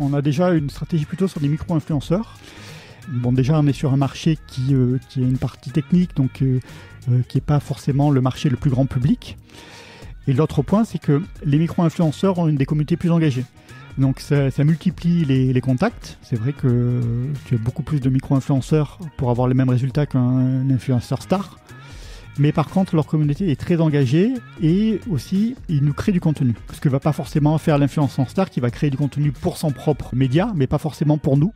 On a déjà une stratégie plutôt sur des micro-influenceurs. Bon, déjà, on est sur un marché qui, euh, a une partie technique, donc euh, euh, qui n'est pas forcément le marché le plus grand public. Et l'autre point, c'est que les micro-influenceurs ont une des communautés plus engagées. Donc ça, multiplie les contacts. C'est vrai que tu as beaucoup plus de micro-influenceurs pour avoir les mêmes résultats qu'un influenceur star. Mais par contre, leur communauté est très engagée et aussi, ils nous créent du contenu. Parce que va pas forcément faire l'influenceur star qui va créer du contenu pour son propre média, mais pas forcément pour nous.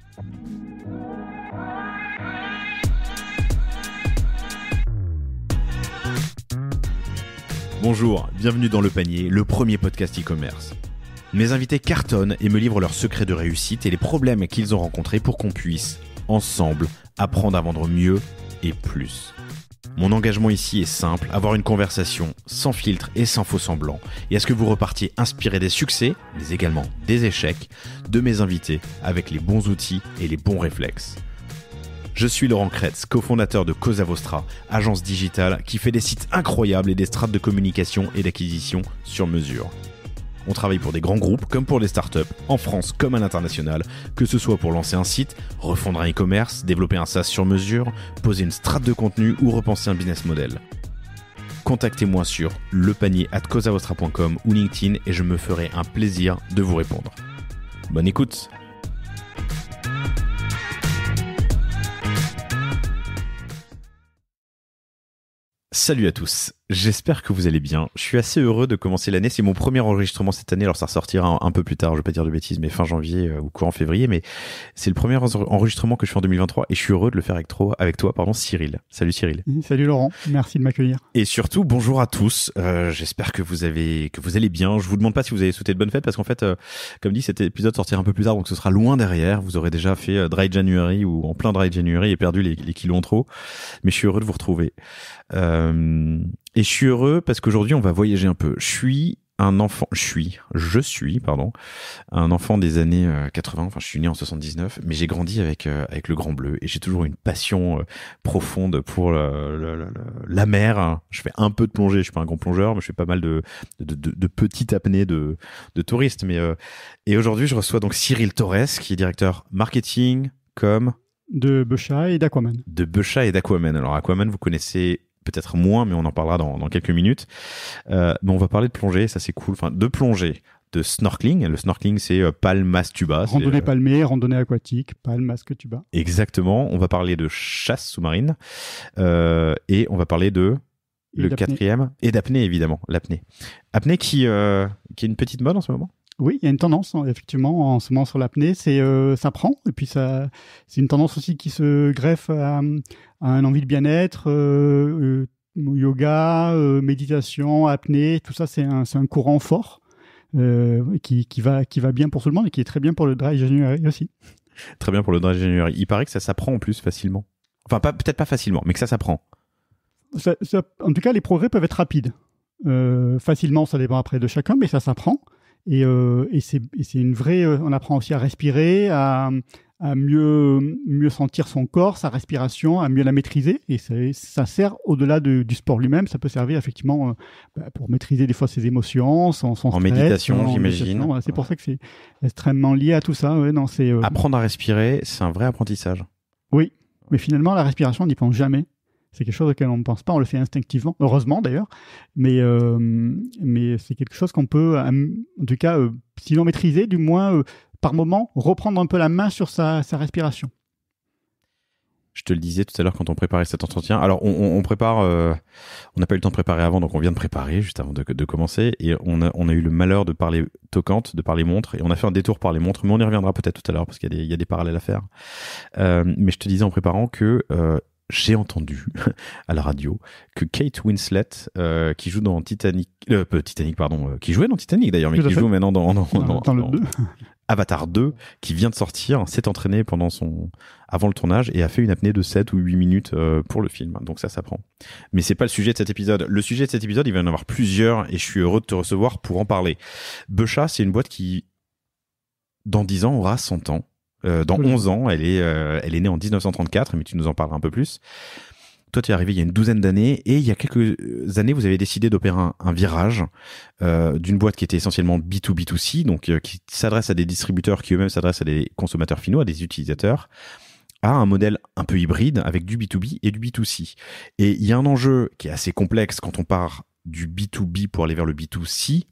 Bonjour, bienvenue dans Le Panier, le premier podcast e-commerce. Mes invités cartonnent et me livrent leurs secrets de réussite et les problèmes qu'ils ont rencontrés pour qu'on puisse, ensemble, apprendre à vendre mieux et plus. Mon engagement ici est simple, avoir une conversation sans filtre et sans faux semblant, et à ce que vous repartiez inspiré des succès, mais également des échecs, de mes invités avec les bons outils et les bons réflexes. Je suis Laurent Kretz, cofondateur de Cosa Vostra, agence digitale qui fait des sites incroyables et des strates de communication et d'acquisition sur mesure. On travaille pour des grands groupes comme pour des startups, en France comme à l'international, que ce soit pour lancer un site, refondre un e-commerce, développer un SaaS sur mesure, poser une strate de contenu ou repenser un business model. Contactez-moi sur lepanier@cosavostra.com ou LinkedIn et je me ferai un plaisir de vous répondre. Bonne écoute Salut à tous, j'espère que vous allez bien. Je suis assez heureux de commencer l'année. C'est mon premier enregistrement cette année, alors ça ressortira un, un peu plus tard, je vais pas dire de bêtises, mais fin janvier euh, ou courant février. Mais c'est le premier enregistrement que je fais en 2023 et je suis heureux de le faire avec toi, avec toi pardon, Cyril. Salut Cyril. Salut Laurent, merci de m'accueillir. Et surtout, bonjour à tous. Euh, j'espère que vous avez que vous allez bien. Je vous demande pas si vous avez souhaité de bonnes fêtes parce qu'en fait, euh, comme dit, cet épisode sortira un peu plus tard, donc ce sera loin derrière. Vous aurez déjà fait Dry January ou en plein Dry January et perdu les, les kilos en trop. Mais je suis heureux de vous retrouver. Euh, et je suis heureux parce qu'aujourd'hui, on va voyager un peu. Je suis un enfant, je suis, je suis, pardon, un enfant des années 80. Enfin, je suis né en 79, mais j'ai grandi avec euh, avec le Grand Bleu et j'ai toujours une passion euh, profonde pour le, le, le, la mer. Je fais un peu de plongée. Je suis pas un grand plongeur, mais je fais pas mal de de, de, de petites apnées de de touristes. Mais euh, et aujourd'hui, je reçois donc Cyril Torres, qui est directeur marketing, com de Becha et d'Aquaman. De Becha et d'Aquaman. Alors Aquaman, vous connaissez peut-être moins, mais on en parlera dans, dans quelques minutes. Euh, mais on va parler de plongée, ça c'est cool. Enfin, de plongée, de snorkeling. Le snorkeling, c'est euh, palme, masque, tuba. Randonnée euh, palmée, randonnée aquatique, palme, masque, tuba. Exactement. On va parler de chasse sous-marine euh, et on va parler de Et le quatrième et d'apnée évidemment, l'apnée. Apnée qui qui est une petite mode en ce moment? Oui, il y a une tendance hein, effectivement en ce moment sur l'apnée, c'est euh, ça prend et puis ça c'est une tendance aussi qui se greffe à, à un envie de bien-être, euh, euh, yoga, méditation, apnée, tout ça c'est un courant fort qui qui va qui va bien pour tout le monde et qui est très bien pour le dry January aussi. Très bien pour le dry January. Il paraît que ça s'apprend en plus facilement. Enfin, pas peut-être pas facilement, mais que ça s'apprend. Ça- ça- en tout cas, les progrès peuvent être rapides. Euh, facilement, ça dépend après de chacun, mais ça s'apprend. Et, euh, et c'est une vraie. euh, on apprend aussi à respirer, à, à mieux mieux sentir son corps, sa respiration, à mieux la maîtriser. Et c'est- ça sert au-delà de- du sport lui-même. Ça peut servir effectivement euh, bah, pour maîtriser des fois ses émotions, son, son En stress, méditation, j'imagine. Voilà, c'est pour ça que c'est extrêmement lié à tout ça. Ouais, non, c'est. euh, Apprendre à respirer, c'est un vrai apprentissage. Mais finalement, la respiration, on n'y pense jamais. C'est quelque chose auquel on ne pense pas, on le fait instinctivement, heureusement d'ailleurs. Mais, euh, c'est quelque chose qu'on peut, euh, en tout cas, euh, sinon maîtriser, du moins euh, par moment, reprendre un peu la main sur sa, respiration. Je te le disais tout à l'heure quand on préparait cet entretien. Alors, on, prépare, on n'a pas eu le temps de préparer avant, donc on vient de préparer juste avant de, commencer. Et on a, eu le malheur de parler toquante, de parler montre, et on a fait un détour par les montres, mais on y reviendra peut-être tout à l'heure parce qu'il y, a des- parallèles à faire. Mais je te disais en préparant que j'ai entendu à la radio que Kate Winslet, euh, qui joue dans Titanic, euh, peu, Titanic, pardon, euh, qui jouait dans Titanic d'ailleurs, mais qui fait. joue maintenant dans, dans, Dans, dans- dans le dans- 2. Avatar 2 qui vient de sortir, s'est entraîné pendant son avant le tournage et a fait une apnée de 7 ou 8 minutes euh, pour le film. Donc ça s'apprend. Mais c'est pas le sujet de cet épisode. Le sujet de cet épisode, il va y en avoir plusieurs et je suis heureux de te recevoir pour en parler. Becha, c'est une boîte qui dans 10 ans aura 100 ans. Euh, dans Oui. 11 ans, elle est euh, elle est née en 1934, mais tu nous en parleras un peu plus. toi, tu es arrivé il y a une douzaine d'années et il y a quelques années, vous avez décidé d'opérer un, virage euh, d'une boîte qui était essentiellement B2B2C, donc euh, qui s'adresse à des distributeurs qui eux-mêmes s'adressent à des consommateurs finaux, à des utilisateurs, à un modèle un peu hybride avec du B2B et du B2C. Et il y a un enjeu qui est assez complexe quand on part du B2B pour aller vers le B2C,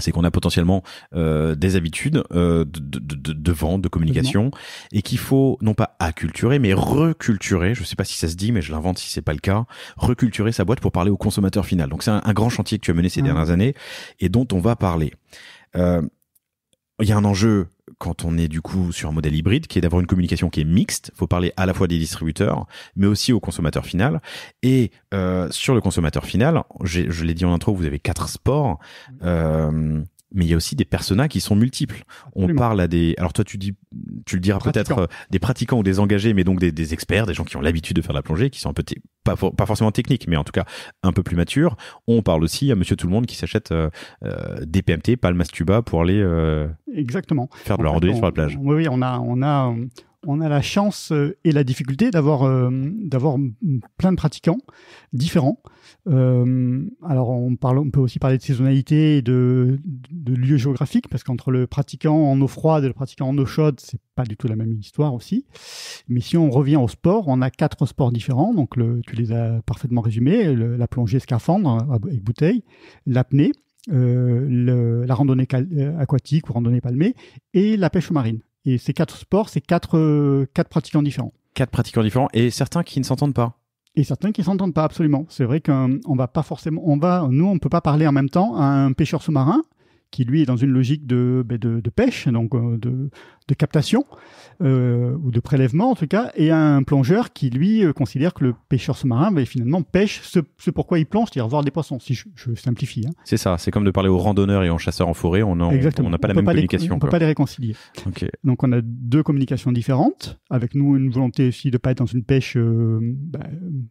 c'est qu'on a potentiellement euh, des habitudes euh, de, de, de, vente, de communication, et qu'il faut non pas acculturer, mais reculturer. Je sais pas si ça se dit, mais je l'invente si c'est pas le cas. Reculturer sa boîte pour parler au consommateur final. Donc c'est un, grand chantier que tu as mené ces dernières années et dont on va parler. Euh, il y a un enjeu quand on est du coup sur un modèle hybride, qui est d'avoir une communication qui est mixte. Il faut parler à la fois des distributeurs, mais aussi au consommateur final. Et euh, sur le consommateur final, je l'ai dit en intro, vous avez quatre sports. Euh, mais il y a aussi des personas qui sont multiples. On parle à des, alors toi tu dis, tu le diras peut-être euh, des pratiquants ou des engagés, mais donc des, experts, des gens qui ont l'habitude de faire de la plongée, qui sont un peu pas, pas forcément techniques, mais en tout cas un peu plus matures. On parle aussi à Monsieur Tout le Monde qui s'achète euh, euh, des PMT, pas le Mastuba, pour aller exactement faire de la randonnée sur la plage. Oui, on a on a on a la chance et la difficulté d'avoir d'avoir plein de pratiquants différents. Euh, alors on peut aussi parler de saisonnalité et de, lieu géographique parce qu'entre le pratiquant en eau froide et le pratiquant en eau chaude, c'est pas du tout la même histoire aussi. Mais si on revient au sport, on a quatre sports différents. Donc tu les as parfaitement résumés la plongée scaphandre avec bouteille, l'apnée. la randonnée aquatique ou randonnée palmée et la pêche marine. Et ces quatre sports, c'est euh, quatre pratiquants différents. Quatre pratiquants différents et certains qui ne s'entendent pas. Et certains qui s'entendent pas absolument. C'est vrai qu'on va pas forcément, on va, nous, on peut pas parler en même temps à un pêcheur sous-marin qui lui est dans une logique de, ben, de, de, pêche, donc euh, de, de captation euh, ou de prélèvement en tout cas, et un plongeur qui lui euh, considère que le pêcheur sous-marin ben, finalement pêche ce, ce pourquoi il plonge, c'est-à-dire voir des poissons. Si je, simplifie. Hein. C'est ça. C'est comme de parler aux randonneurs et aux chasseurs en forêt. On n'a pas la même communication. on peut pas les réconcilier. Donc on a deux communications différentes. Avec nous une volonté aussi de pas être dans une pêche euh, ben,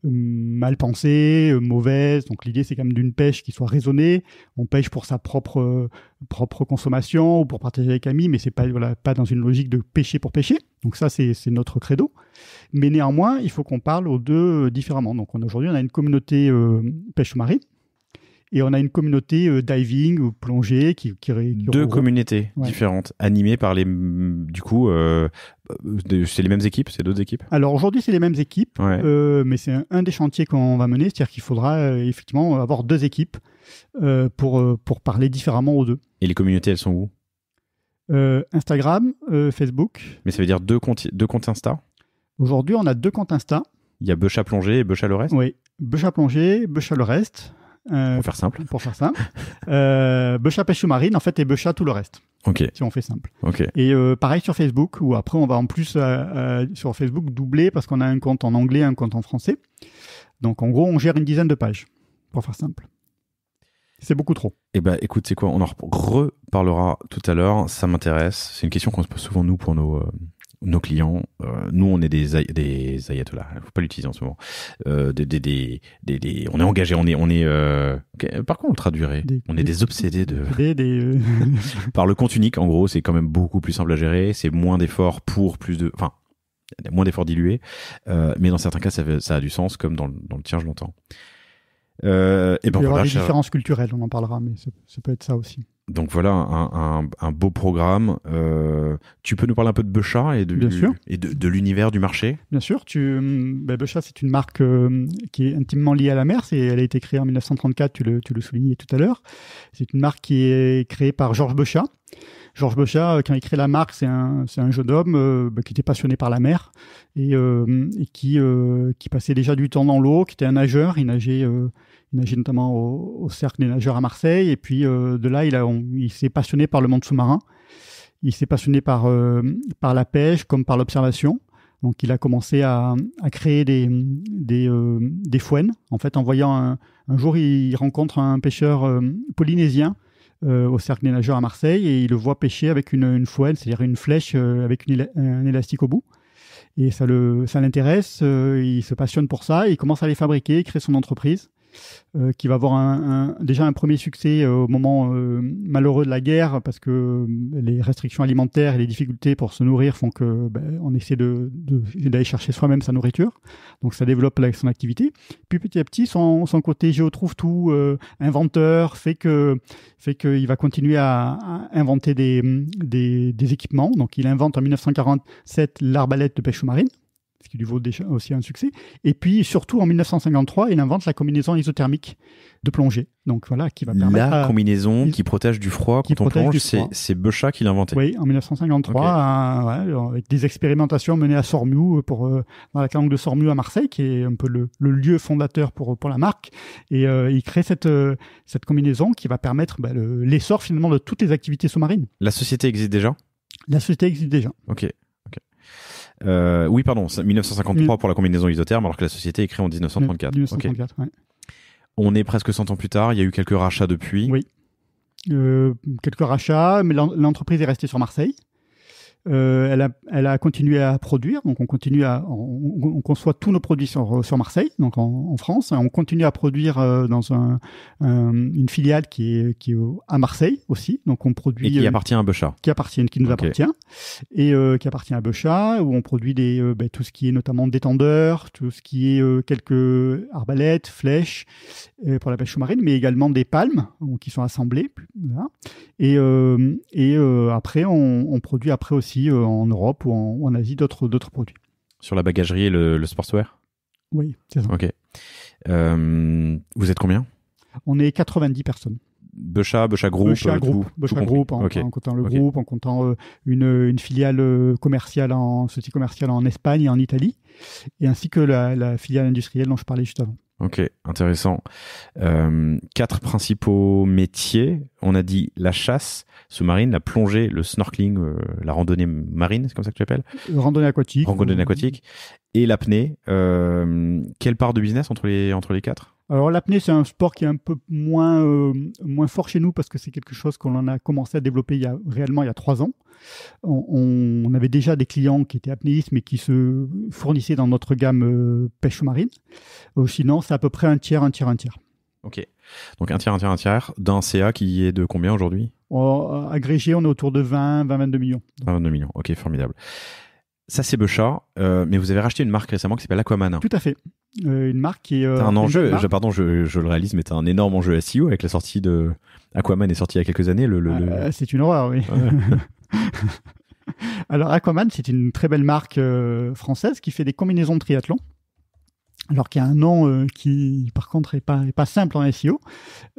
mal pensée, mauvaise. Donc l'idée c'est quand même d'une pêche qui soit raisonnée. On pêche pour sa propre propre consommation ou pour partager avec amis, mais c'est pas voilà, pas dans une logique de pêcher pour pêcher. Donc ça c'est notre credo. Mais néanmoins, il faut qu'on parle aux deux différemment. Donc aujourd'hui, on a une communauté euh, pêche marine et on a une communauté euh, diving ou plongée qui, qui, deux communautés différentes animées par les du coup c'est les mêmes équipes c'est d'autres équipes? Alors aujourd'hui c'est les mêmes équipes mais c'est un, un, des chantiers qu'on va mener c'est-à-dire qu'il faudra effectivement avoir deux équipes euh, pour, euh, pour parler différemment aux deux. Et les communautés, elles sont où? Euh, Instagram, Facebook. Mais ça veut dire deux comptes, deux comptes Insta? Aujourd'hui, on a deux comptes Insta. Il y a Becha Plongée et Becha le reste? Oui, Becha Plongée, Becha le reste. Pour faire simple. Pour faire simple. Becha Pêche sous-marine, en fait, et Becha tout le reste. Ok. Si on fait simple. Ok. Et pareil sur Facebook, où après, on va en plus sur Facebook doubler parce qu'on a un compte en anglais, un compte en français. Donc, en gros, on gère une dizaine de pages, pour faire simple. C'est beaucoup trop. Eh ben, écoute, c'est quoi? On en reparlera tout à l'heure. Ça m'intéresse. C'est une question qu'on se pose souvent nous pour nos euh, nos clients. Euh, nous, on est des des ayatollahs. Il faut pas l'utiliser en ce moment. Euh, des, des, des, des, on est engagé. On est on est. Euh... Par contre, on le traduirait? on est des obsédés de. Par le compte unique, en gros, c'est quand même beaucoup plus simple à gérer. C'est moins d'efforts pour plus de. Enfin, moins d'efforts dilués. mais dans certains cas, ça, ça a du sens, comme dans, dans le tien, je l'entends. Et ben Il y aura des différences culturelles, on en parlera, mais ça, peut être ça aussi. Donc voilà un, un, un beau programme. Euh, tu peux nous parler un peu de Becha et de, et de, de l'univers du marché? Bien sûr. Tu, ben Becha, c'est une marque euh, qui est intimement liée à la mer. C'est, elle a été créée en 1934, tu le, tu le soulignais tout à l'heure. C'est une marque qui est créée par Georges Becha. Georges Bochat, euh, quand il crée la marque, c'est un, un jeune homme euh, bah, qui était passionné par la mer et, euh, et qui, qui passait déjà du temps dans l'eau, qui était un nageur. Il nageait, nageait notamment au, cercle des nageurs à Marseille. Et puis de là, il, s'est passionné par le monde sous-marin. Il s'est passionné par, par la pêche comme par l'observation. Donc il a commencé à, créer des, des, des fouennes. En fait, en voyant un, jour, il rencontre un pêcheur polynésien euh, au cercle des nageurs à Marseille et il le voit pêcher avec une, une fouette, c'est-à-dire une flèche euh, avec un élastique au bout. Et ça l'intéresse, euh, il se passionne pour ça, il commence à les fabriquer, il crée son entreprise. Euh, qui va avoir déjà un premier succès euh, au moment euh, malheureux de la guerre, parce que les restrictions alimentaires et les difficultés pour se nourrir font que ben, on essaie de, d'aller chercher soi-même sa nourriture. Donc ça développe son activité. Puis petit à petit, son, son côté géotrouve tout, inventeur, fait que qu'il va continuer à, inventer des, des, des équipements. Donc il invente en 1947 l'arbalète de pêche sous-marine, ce qui lui vaut déjà aussi un succès. Et puis surtout en 1953, il invente la combinaison isothermique de plongée. Donc voilà, qui va permettre La à- combinaison qui protège du froid qui quand on protège plonge, c'est Beuchat qui l'a inventé. Oui, en 1953, Ok. un- ouais, avec des expérimentations menées à Sormiou pour euh, dans la calanque de Sormiou à Marseille, qui est un peu le, le lieu fondateur pour pour la marque. Et euh, il crée cette euh, cette combinaison qui va permettre bah, le- l'essor finalement de toutes les activités sous-marines. La société existe déjà? La société existe déjà. Ok. Euh, oui, pardon, c'est 1953 pour la combinaison isotherme, alors que la société est créée en 1934. Ok. 1934, ouais. On est presque 100 ans plus tard, il y a eu quelques rachats depuis. Oui. Euh, quelques rachats, mais l'en- l'entreprise est restée sur Marseille. Euh, elle, a, elle a continué à produire, donc on continue à, on, on conçoit tous nos produits sur, sur Marseille, donc en, en France. On continue à produire euh, dans un, un- une filiale qui est, qui est au- à Marseille aussi, donc on produit Et qui euh, appartient à Beuchat. qui appartient, qui nous appartient, et euh, qui appartient à Beuchat, où on produit des, ben, tout ce qui est notamment détendeurs, tout ce qui est quelques arbalètes, flèches pour la pêche sous-marine, mais également des palmes qui sont assemblées. voilà. Et, et après, on, on produit après aussi euh, en Europe ou en, ou en Asie d'autres produits. Sur la bagagerie et le, le sportswear? Oui, c'est ça. Ok. Euh, vous êtes combien? On est 90 personnes. Beuchat, Beuchat Group, Beuchat euh, Group, tout- compris. Group en, comptant le groupe, en comptant euh, une, une filiale commerciale en société commerciale en Espagne et en Italie, et ainsi que la, la filiale industrielle dont je parlais juste avant. Ok, intéressant. Euh, quatre principaux métiers. On a dit la chasse sous-marine, la plongée, le snorkeling, euh, la randonnée marine, c'est comme ça que tu l'appelles? Randonnée aquatique. Randonnée aquatique et l'apnée. Euh, quelle part de business entre les, entre les quatre? Alors l'apnée, c'est un sport qui est un peu moins, euh, moins fort chez nous parce que c'est quelque chose qu'on en a commencé à développer il y a réellement il y a trois ans. On, on avait déjà des clients qui étaient apnéistes mais qui se fournissaient dans notre gamme euh, pêche sous-marine. Euh, sinon, c'est à peu près un tiers, un tiers, un tiers. Ok. Donc un tiers, un tiers, un tiers d'un CA qui est de combien aujourd'hui? En- agrégé, on est autour de 20, 20, 22 millions. 22 millions. Ok, formidable. Ça, c'est Beuchat, euh, mais vous avez racheté une marque récemment qui s'appelle Aquaman. Tout à fait. Euh, une marque qui est. euh, un enjeu, je, pardon, je, je le réalise, mais t'as un énorme enjeu SEO avec la sortie de Aquaman est sorti il y a quelques années. Le, le- le- c'est une horreur, oui. Ouais. Alors Aquaman, c'est une très belle marque française qui fait des combinaisons de triathlon. Alors qu'il y a un nom euh, qui, par contre, est pas, est pas simple en SEO,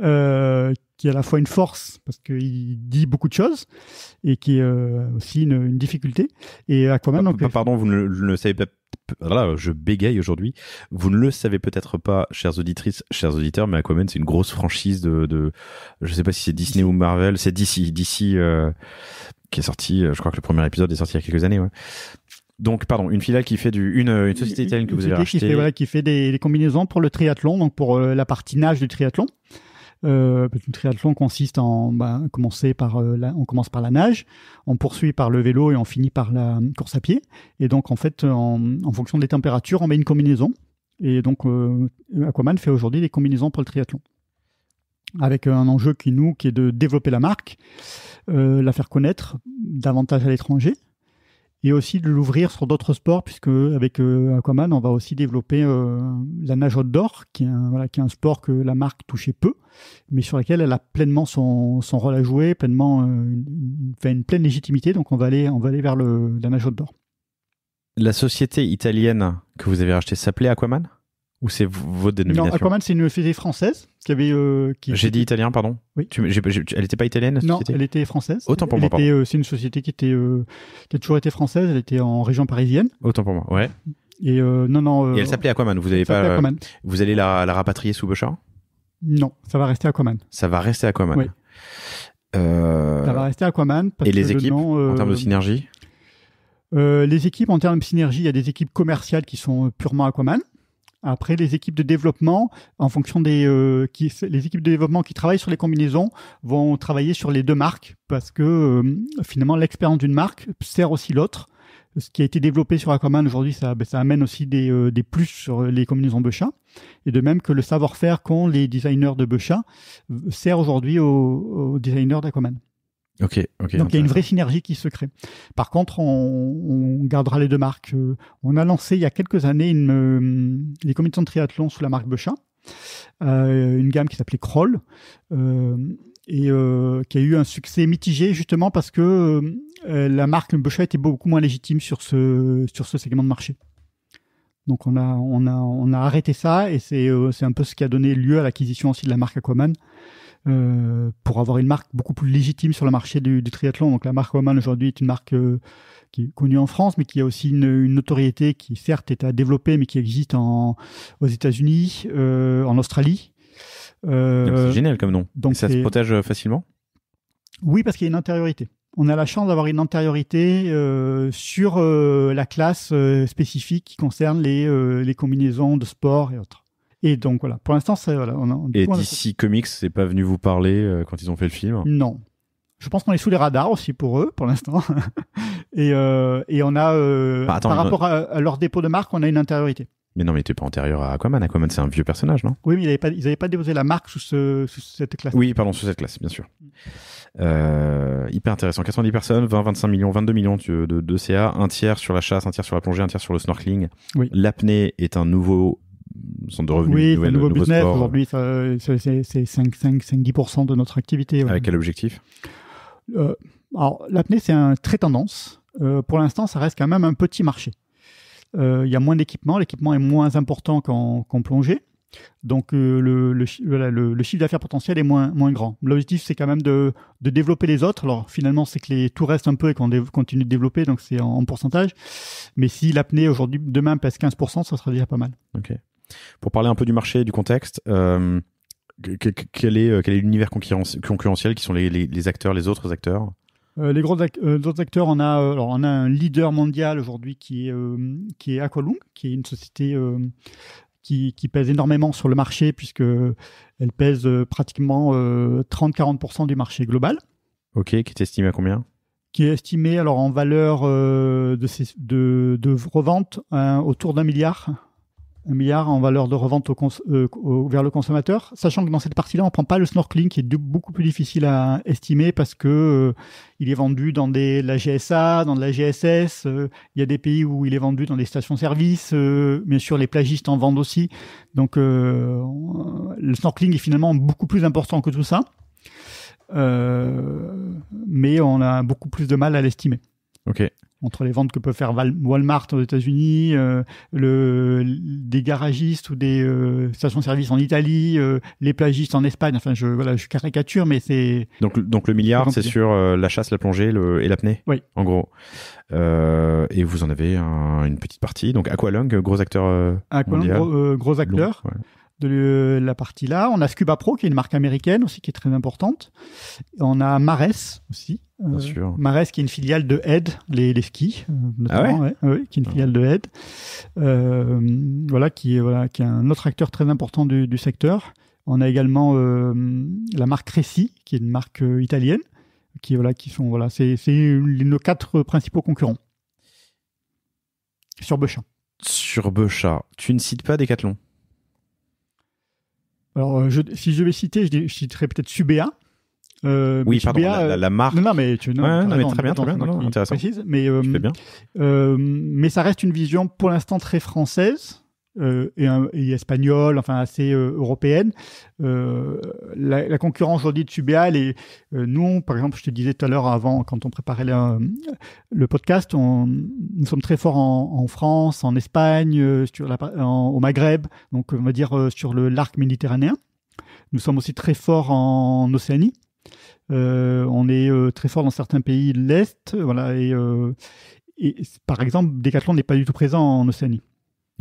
euh, qui est à la fois une force parce qu'il dit beaucoup de choses et qui est euh, aussi une, une difficulté. Et Aquaman, donc, Pa- Pardon, vous ne le, le savez pas. Voilà, je bégaye aujourd'hui. Vous ne le savez peut-être pas, chères auditrices, chers auditeurs, mais Aquaman, c'est une grosse franchise de, de je sais pas si c'est Disney ou Marvel, c'est DC, DC euh, qui est sorti. euh, Je crois que le premier épisode est sorti il y a quelques années. Ouais. Donc, pardon, une filiale qui fait du, une, une société italienne que Une vous avez société qui fait, qui fait des, des combinaisons pour le triathlon, donc pour euh, la partie nage du triathlon. Euh, le triathlon consiste en bah, commencer par euh, la- on commence par la nage, on poursuit par le vélo et on finit par la course à pied. Et donc en fait, en, en fonction des températures, on met une combinaison. Et donc euh, Aquaman fait aujourd'hui des combinaisons pour le triathlon, avec un enjeu qui nous qui est de développer la marque, euh, la faire connaître davantage à l'étranger et aussi de l'ouvrir sur d'autres sports puisque avec euh, Aquaman on va aussi développer euh, la nage outdoor qui est un, sport que la marque touchait peu mais sur lequel elle a pleinement son, rôle à jouer pleinement euh, une, une- pleine légitimité. Donc on va aller on va aller vers la nage outdoor. La société italienne que vous avez rachetée s'appelait Aquaman? Ou c'est votre non dénomination Aquaman c'est une société française qui avait euh, qui J'ai dit italien, pardon Oui. Tu, elle n'était pas italienne, la non, société elle était française. Autant pour Elle moi, euh, c'est une société qui était, euh, qui a toujours été française. Elle était en région parisienne. Autant pour moi, ouais. Et euh, non, non. Et elle s'appelait Aquaman, vous avez pas. Aquaman. Vous allez la, la rapatrier sous Beuchat Non, ça va rester Aquaman. Ça va rester Aquaman. Oui. Ça va rester Aquaman. Parce et les que le équipes, nom, en termes de synergie? euh, Les équipes, en termes de synergie, il y a des équipes commerciales qui sont purement Aquaman. Après, les équipes de développement, en fonction des, euh, qui, les équipes de développement qui travaillent sur les combinaisons vont travailler sur les deux marques parce que euh, finalement l'expérience d'une marque sert aussi l'autre. ce qui a été développé sur Aquaman aujourd'hui, ça, ben, ça amène aussi des, euh, des plus sur les combinaisons Becha. Et de même que le savoir-faire qu'ont les designers de Becha sert aujourd'hui aux, aux designers d'Aquaman. Ok, ok. Donc il y a une vraie synergie qui se crée. Par contre, on, on gardera les deux marques. Euh, On a lancé il y a quelques années une, euh, les combinaisons de triathlon sous la marque Becha, euh, une gamme qui s'appelait Kroll. euh, et euh, qui a eu un succès mitigé justement parce que la marque Becha était beaucoup moins légitime sur ce sur ce segment de marché. Donc on a on a on a arrêté ça et c'est euh, c'est un peu ce qui a donné lieu à l'acquisition aussi de la marque Aquaman euh, pour avoir une marque beaucoup plus légitime sur le marché du, du triathlon. Donc la marque Aquaman aujourd'hui est une marque euh, qui est connue en France, mais qui a aussi une, une notoriété qui certes est à développer, mais qui existe en, aux États-Unis, euh, en Australie. Donc, C'est génial comme nom. donc Et ça se protège facilement? Oui, parce qu'il y a une antériorité. On a la chance d'avoir une antériorité euh, sur euh, la classe euh, spécifique qui concerne les, les combinaisons de sport et autres. Et donc voilà, pour l'instant, ça, voilà, on a, Et on a- DC Comics, c'est pas venu vous parler euh, quand ils ont fait le film? Non. Je pense qu'on est sous les radars aussi pour eux, pour l'instant. et, euh, et on a, euh, Bah, attends, par rapport à, à leur dépôt de marque, on a une antériorité. Mais non, mais t'es pas antérieur à Aquaman. Aquaman, c'est un vieux personnage, non? Oui, mais ils n'avaient pas, ils avaient pas déposé la marque sous, ce, sous cette classe. Oui, pardon, sous cette classe, bien sûr. Euh, hyper intéressant. 90 personnes, 20, 25 millions, 22 millions de, de, de CA, un tiers sur la chasse, un tiers sur la plongée, un tiers sur le snorkeling. Oui. L'apnée est un nouveau centre de revenus, Oui, un nouvelle- nouveau business. Aujourd'hui, c'est c'est- c'est 5-10% de notre activité. ouais. Avec quel objectif? Euh, alors, l'apnée, c'est un très tendance. Euh, pour l'instant, ça reste quand même un petit marché. Euh, Il y a moins d'équipement, l'équipement est moins important qu'en plongée. Donc, euh, le, le, le- le chiffre d'affaires potentiel est moins, moins grand. L'objectif, c'est quand même de, de développer les autres. Alors, finalement, c'est que les, tout reste un peu et qu'on continue de développer, donc c'est en, en pourcentage. Mais si l'apnée, aujourd'hui, demain, pèse 15%, ça sera déjà pas mal. Ok. Pour parler un peu du marché, du contexte, euh, quel est, euh, quel est l'univers concurrentiel Qui sont les, les, les acteurs, les autres acteurs? Euh, les gros acteurs, on a, alors on a un leader mondial aujourd'hui qui est qui est Aqualung, qui est une société qui, qui pèse énormément sur le marché puisque elle pèse pratiquement euh, 30-40% du marché global, Ok, qui est estimé à combien? Qui est estimé alors en valeur euh, de, ses- de, de revente hein, autour d'un milliard. Un milliard en valeur de revente euh, vers le consommateur, sachant que dans cette partie-là, on prend pas le snorkeling qui est beaucoup plus difficile à estimer parce que euh, il est vendu dans des, la GSA, dans de la GSS. euh, il y a des pays où il est vendu dans des stations-service. bien sûr, les plagistes en vendent aussi. Donc, on- le snorkeling est finalement beaucoup plus important que tout ça. Mais on a beaucoup plus de mal à l'estimer Ok. Entre les ventes que peut faire Walmart aux États-Unis, euh, le, des garagistes ou des euh, stations-service en Italie, euh, les plagistes en Espagne. Enfin, je voilà, je caricature, mais c'est Donc, donc le milliard, C'est sur euh, la chasse, la plongée le, et l'apnée Oui. En gros. Et vous en avez un- une petite partie. Donc Aqualung, gros acteur Aqualung, mondial. gros, long, acteur ouais. De la partie là. On a Scuba Pro, qui est une marque américaine aussi, qui est très importante. On a Mares aussi. Bien euh, sûr. Mares, qui est une filiale de Ed, les, les skis, euh, notamment, Ah ouais, ouais, qui est une filiale de Ed. Euh, voilà, qui est voilà, qui est un autre acteur très important du, du secteur. On a également euh, la marque Cresci, qui est une marque italienne, qui voilà, qui sont voilà, c'est nos quatre principaux concurrents sur Bechamp. Sur Becha, tu ne cites pas Decathlon? Alors, euh, je- si je vais citer, je, dis- je citerai peut-être Subea. Euh, Oui, pardon, Subea, la, la- euh, la marque. Non, non, mais tu non, Ouais, non, mais très bien, très bien, non, intéressant. précise, mais, euh, bien. euh, mais ça reste une vision pour l'instant très française euh, et, et espagnole, enfin assez euh, européenne. Euh, la, la concurrence aujourd'hui de Subea, elle est, euh, nous, par exemple, je te disais tout à l'heure avant, quand on préparait le, podcast, nous sommes très forts en, France, en Espagne, sur la, au Maghreb, donc on va dire sur l'arc méditerranéen. Nous sommes aussi très forts en Océanie. On est très fort dans certains pays de l'Est, voilà, et par exemple, Decathlon n'est pas du tout présent en Océanie.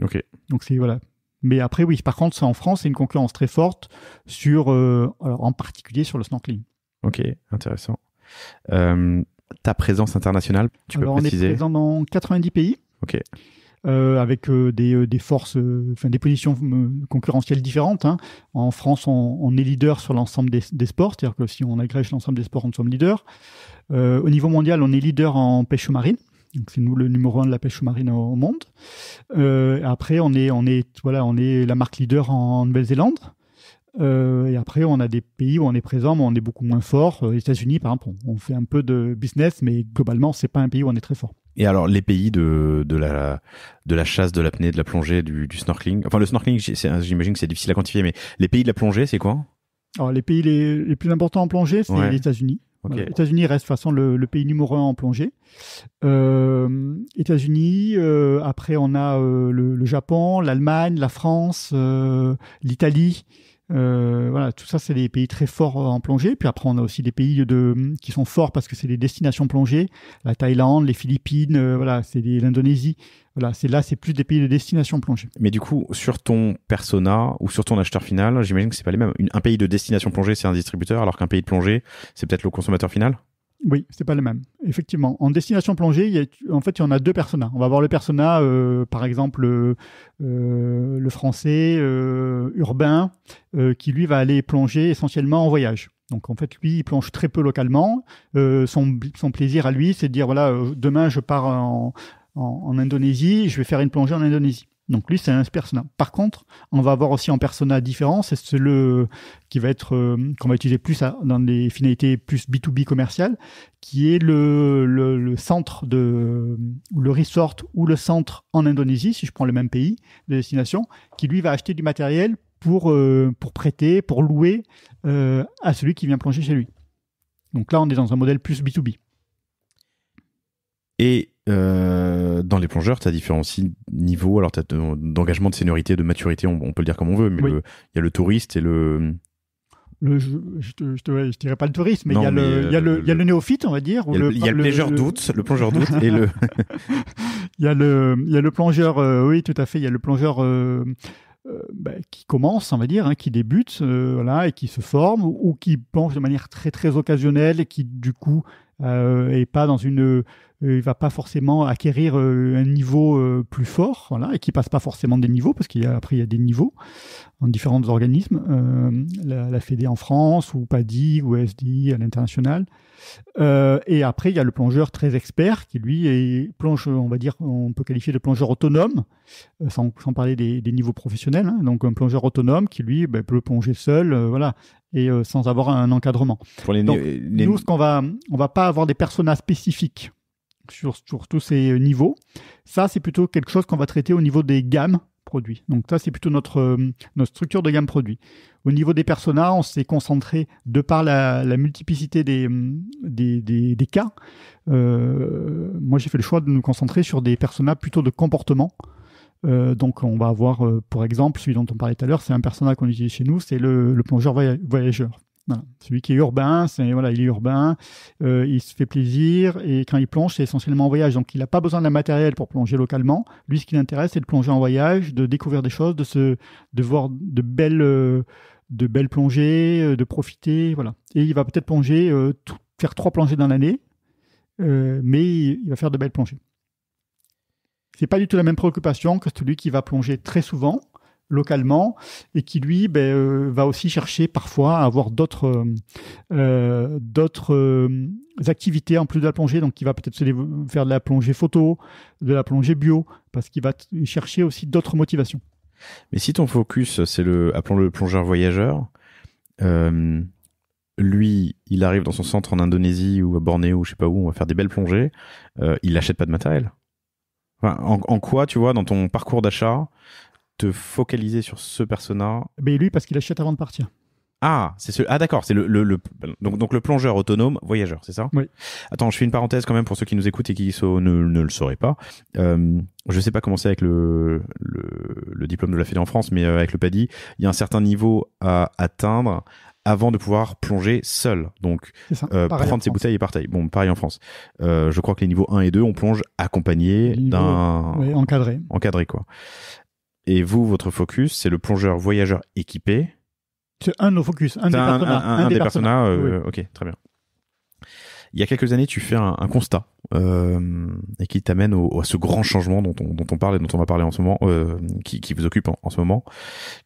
Ok. Donc c'est voilà. Mais après, oui, par contre, en France, c'est une concurrence très forte sur, euh, alors, en particulier sur le snorkeling. Ok, intéressant. Euh, ta présence internationale, tu alors, peux on est préciser présent dans 90 pays. Ok. Euh, avec euh, des, euh, des forces, enfin des positions concurrentielles différentes. hein. En France, on, on est leader sur l'ensemble des, des sports, c'est-à-dire que si on agrège l'ensemble des sports, on sommes leader. Au niveau mondial, on est leader en pêche marine. Donc c'est nous le numéro un de la pêche sous-marine au, monde. Euh, après, on est, on est, voilà, on est la marque leader en, Nouvelle-Zélande. Euh, et après, on a des pays où on est présent, mais on est beaucoup moins fort. Les États-Unis, par exemple, on, fait un peu de business, mais globalement, c'est pas un pays où on est très fort. Et alors, les pays de, de, la, de la chasse, de l'apnée, de la plongée, du, du snorkeling. Enfin, le snorkeling, j'imagine que c'est difficile à quantifier, mais les pays de la plongée, c'est quoi? Alors, les pays les, les, plus importants en plongée, c'est les États-Unis. Les États-Unis reste de toute façon le, pays numéro un en plongée. Euh, États-Unis, euh, après on a euh, le, Japon, l'Allemagne, la France, euh, voilà, tout ça c'est des pays très forts en plongée. Puis après on a aussi des pays de, qui sont forts parce que c'est des destinations plongées. La Thaïlande, les Philippines, voilà, c'est l'Indonésie. Voilà, c'est là, c'est plus des pays de destination plongée. Mais du coup, sur ton persona ou sur ton acheteur final, j'imagine que c'est pas les mêmes. un pays de destination plongée, c'est un distributeur, alors qu'un pays de plongée, c'est peut-être le consommateur final? Oui, c'est pas le même. Effectivement, en destination plongée, il y a, en fait, il y en a deux personas. On va avoir le persona, euh, par exemple, euh, le français euh, urbain, qui lui va aller plonger essentiellement en voyage. Donc en fait, lui, il plonge très peu localement. son, plaisir à lui, c'est de dire voilà, demain je pars en, Indonésie, je vais faire une plongée en Indonésie. Donc lui, c'est un persona. Par contre, on va avoir aussi en persona différent, c'est le qui va être euh, qu'on va utiliser plus dans les finalités plus B2B commerciales, qui est le, le, centre de ou le resort ou le centre en Indonésie, si je prends le même pays de destination, qui lui va acheter du matériel pour euh, pour prêter, pour louer euh, à celui qui vient plonger chez lui. Donc là, on est dans un modèle plus B2B. Et euh, dans les plongeurs, tu as différents niveaux. Alors, tu as d'engagement, de seniorité, de maturité, on, peut le dire comme on veut, mais il y a le touriste et le. Le, je, je, dirais pas le touriste, mais il y, a le, néophyte, on va dire. Il y a le, le, plongeur doute, le plongeur doute et le. Il y a le, il y a le plongeur, euh, oui, tout à fait. Il y a le plongeur euh, euh, bah, qui commence, on va dire, hein, qui débute, voilà, et qui se forme, ou, ou, qui plonge de manière très très occasionnelle et qui du coup et pas dans une il va pas forcément acquérir euh, un niveau euh, plus fort, voilà, et qui passe pas forcément des niveaux, parce qu'il y a après il y a des niveaux en différents organismes, la, la Fédé en France ou PADI ou SDI à l'international. et après il y a le plongeur très expert qui lui est plonge, on va dire, on peut qualifier de plongeur autonome, sans, sans parler des, des niveaux professionnels. Hein. donc un plongeur autonome qui lui ben, peut plonger seul, voilà, et sans avoir un encadrement. Pour les, Donc, nous, ce qu'on va, on va pas avoir des personnages spécifiques sur, tous ces niveaux. Ça, c'est plutôt quelque chose qu'on va traiter au niveau des gammes produits. Donc ça, c'est plutôt notre, euh, structure de gamme produit. Au niveau des personas, on s'est concentré, de par la, multiplicité des, des, des, cas, euh, moi j'ai fait le choix de nous concentrer sur des personas plutôt de comportement. Euh, donc on va avoir, pour exemple, celui dont on parlait tout à l'heure, c'est un personnage qu'on utilise chez nous, c'est le plongeur voyageur. Celui qui est urbain, voilà, il est urbain, euh, il se fait plaisir et quand il plonge, c'est essentiellement en voyage. Donc il n'a pas besoin d'un matériel pour plonger localement. Lui, ce qui l'intéresse, c'est de plonger en voyage, de découvrir des choses, de se, de voir de belles, euh, de belles plongées, euh, de profiter, voilà. Et il va peut-être plonger, faire trois plongées dans l'année, mais il va faire de belles plongées. C'est pas du tout la même préoccupation que celui qui va plonger très souvent localement et qui lui ben, euh, va aussi chercher parfois à avoir d'autres euh, euh, d'autres activités en plus de la plongée donc il va peut-être faire de la plongée photo de la plongée bio parce qu'il va chercher aussi d'autres motivations mais si ton focus c'est le appelons le plongeur voyageur lui, il arrive dans son centre en Indonésie ou à Bornéo, je sais pas où, on va faire des belles plongées. il n'achète pas de matériel. en, en, quoi, tu vois, dans ton parcours d'achat, te focaliser sur ce persona Mais lui, parce qu'il achète avant de partir. Ah, c'est ce... ah d'accord, c'est le, le, donc donc le plongeur autonome voyageur, c'est ça? Oui. Attends, je fais une parenthèse quand même pour ceux qui nous écoutent et qui ne, ne le sauraient pas. Euh, je sais pas comment c'est avec le, le, le diplôme de la Fédé en France, mais euh, avec le PADI, il y a un certain niveau à atteindre avant de pouvoir plonger seul. Donc euh, prendre ses bouteilles et partir. Bon, pareil en France. Euh, je crois que les niveaux 1 et 2, on plonge accompagné d'un oui, encadré. Encadré quoi. Et vous, votre focus, c'est le plongeur voyageur équipé. C'est un de nos focus, un des personnages. Un, des, personnages, euh, ok, très bien. Il y a quelques années, tu fais un, un constat euh, et qui t'amène à ce grand changement dont on, dont on parle et dont on va parler en ce moment, euh, qui, qui vous occupe en, en, ce moment.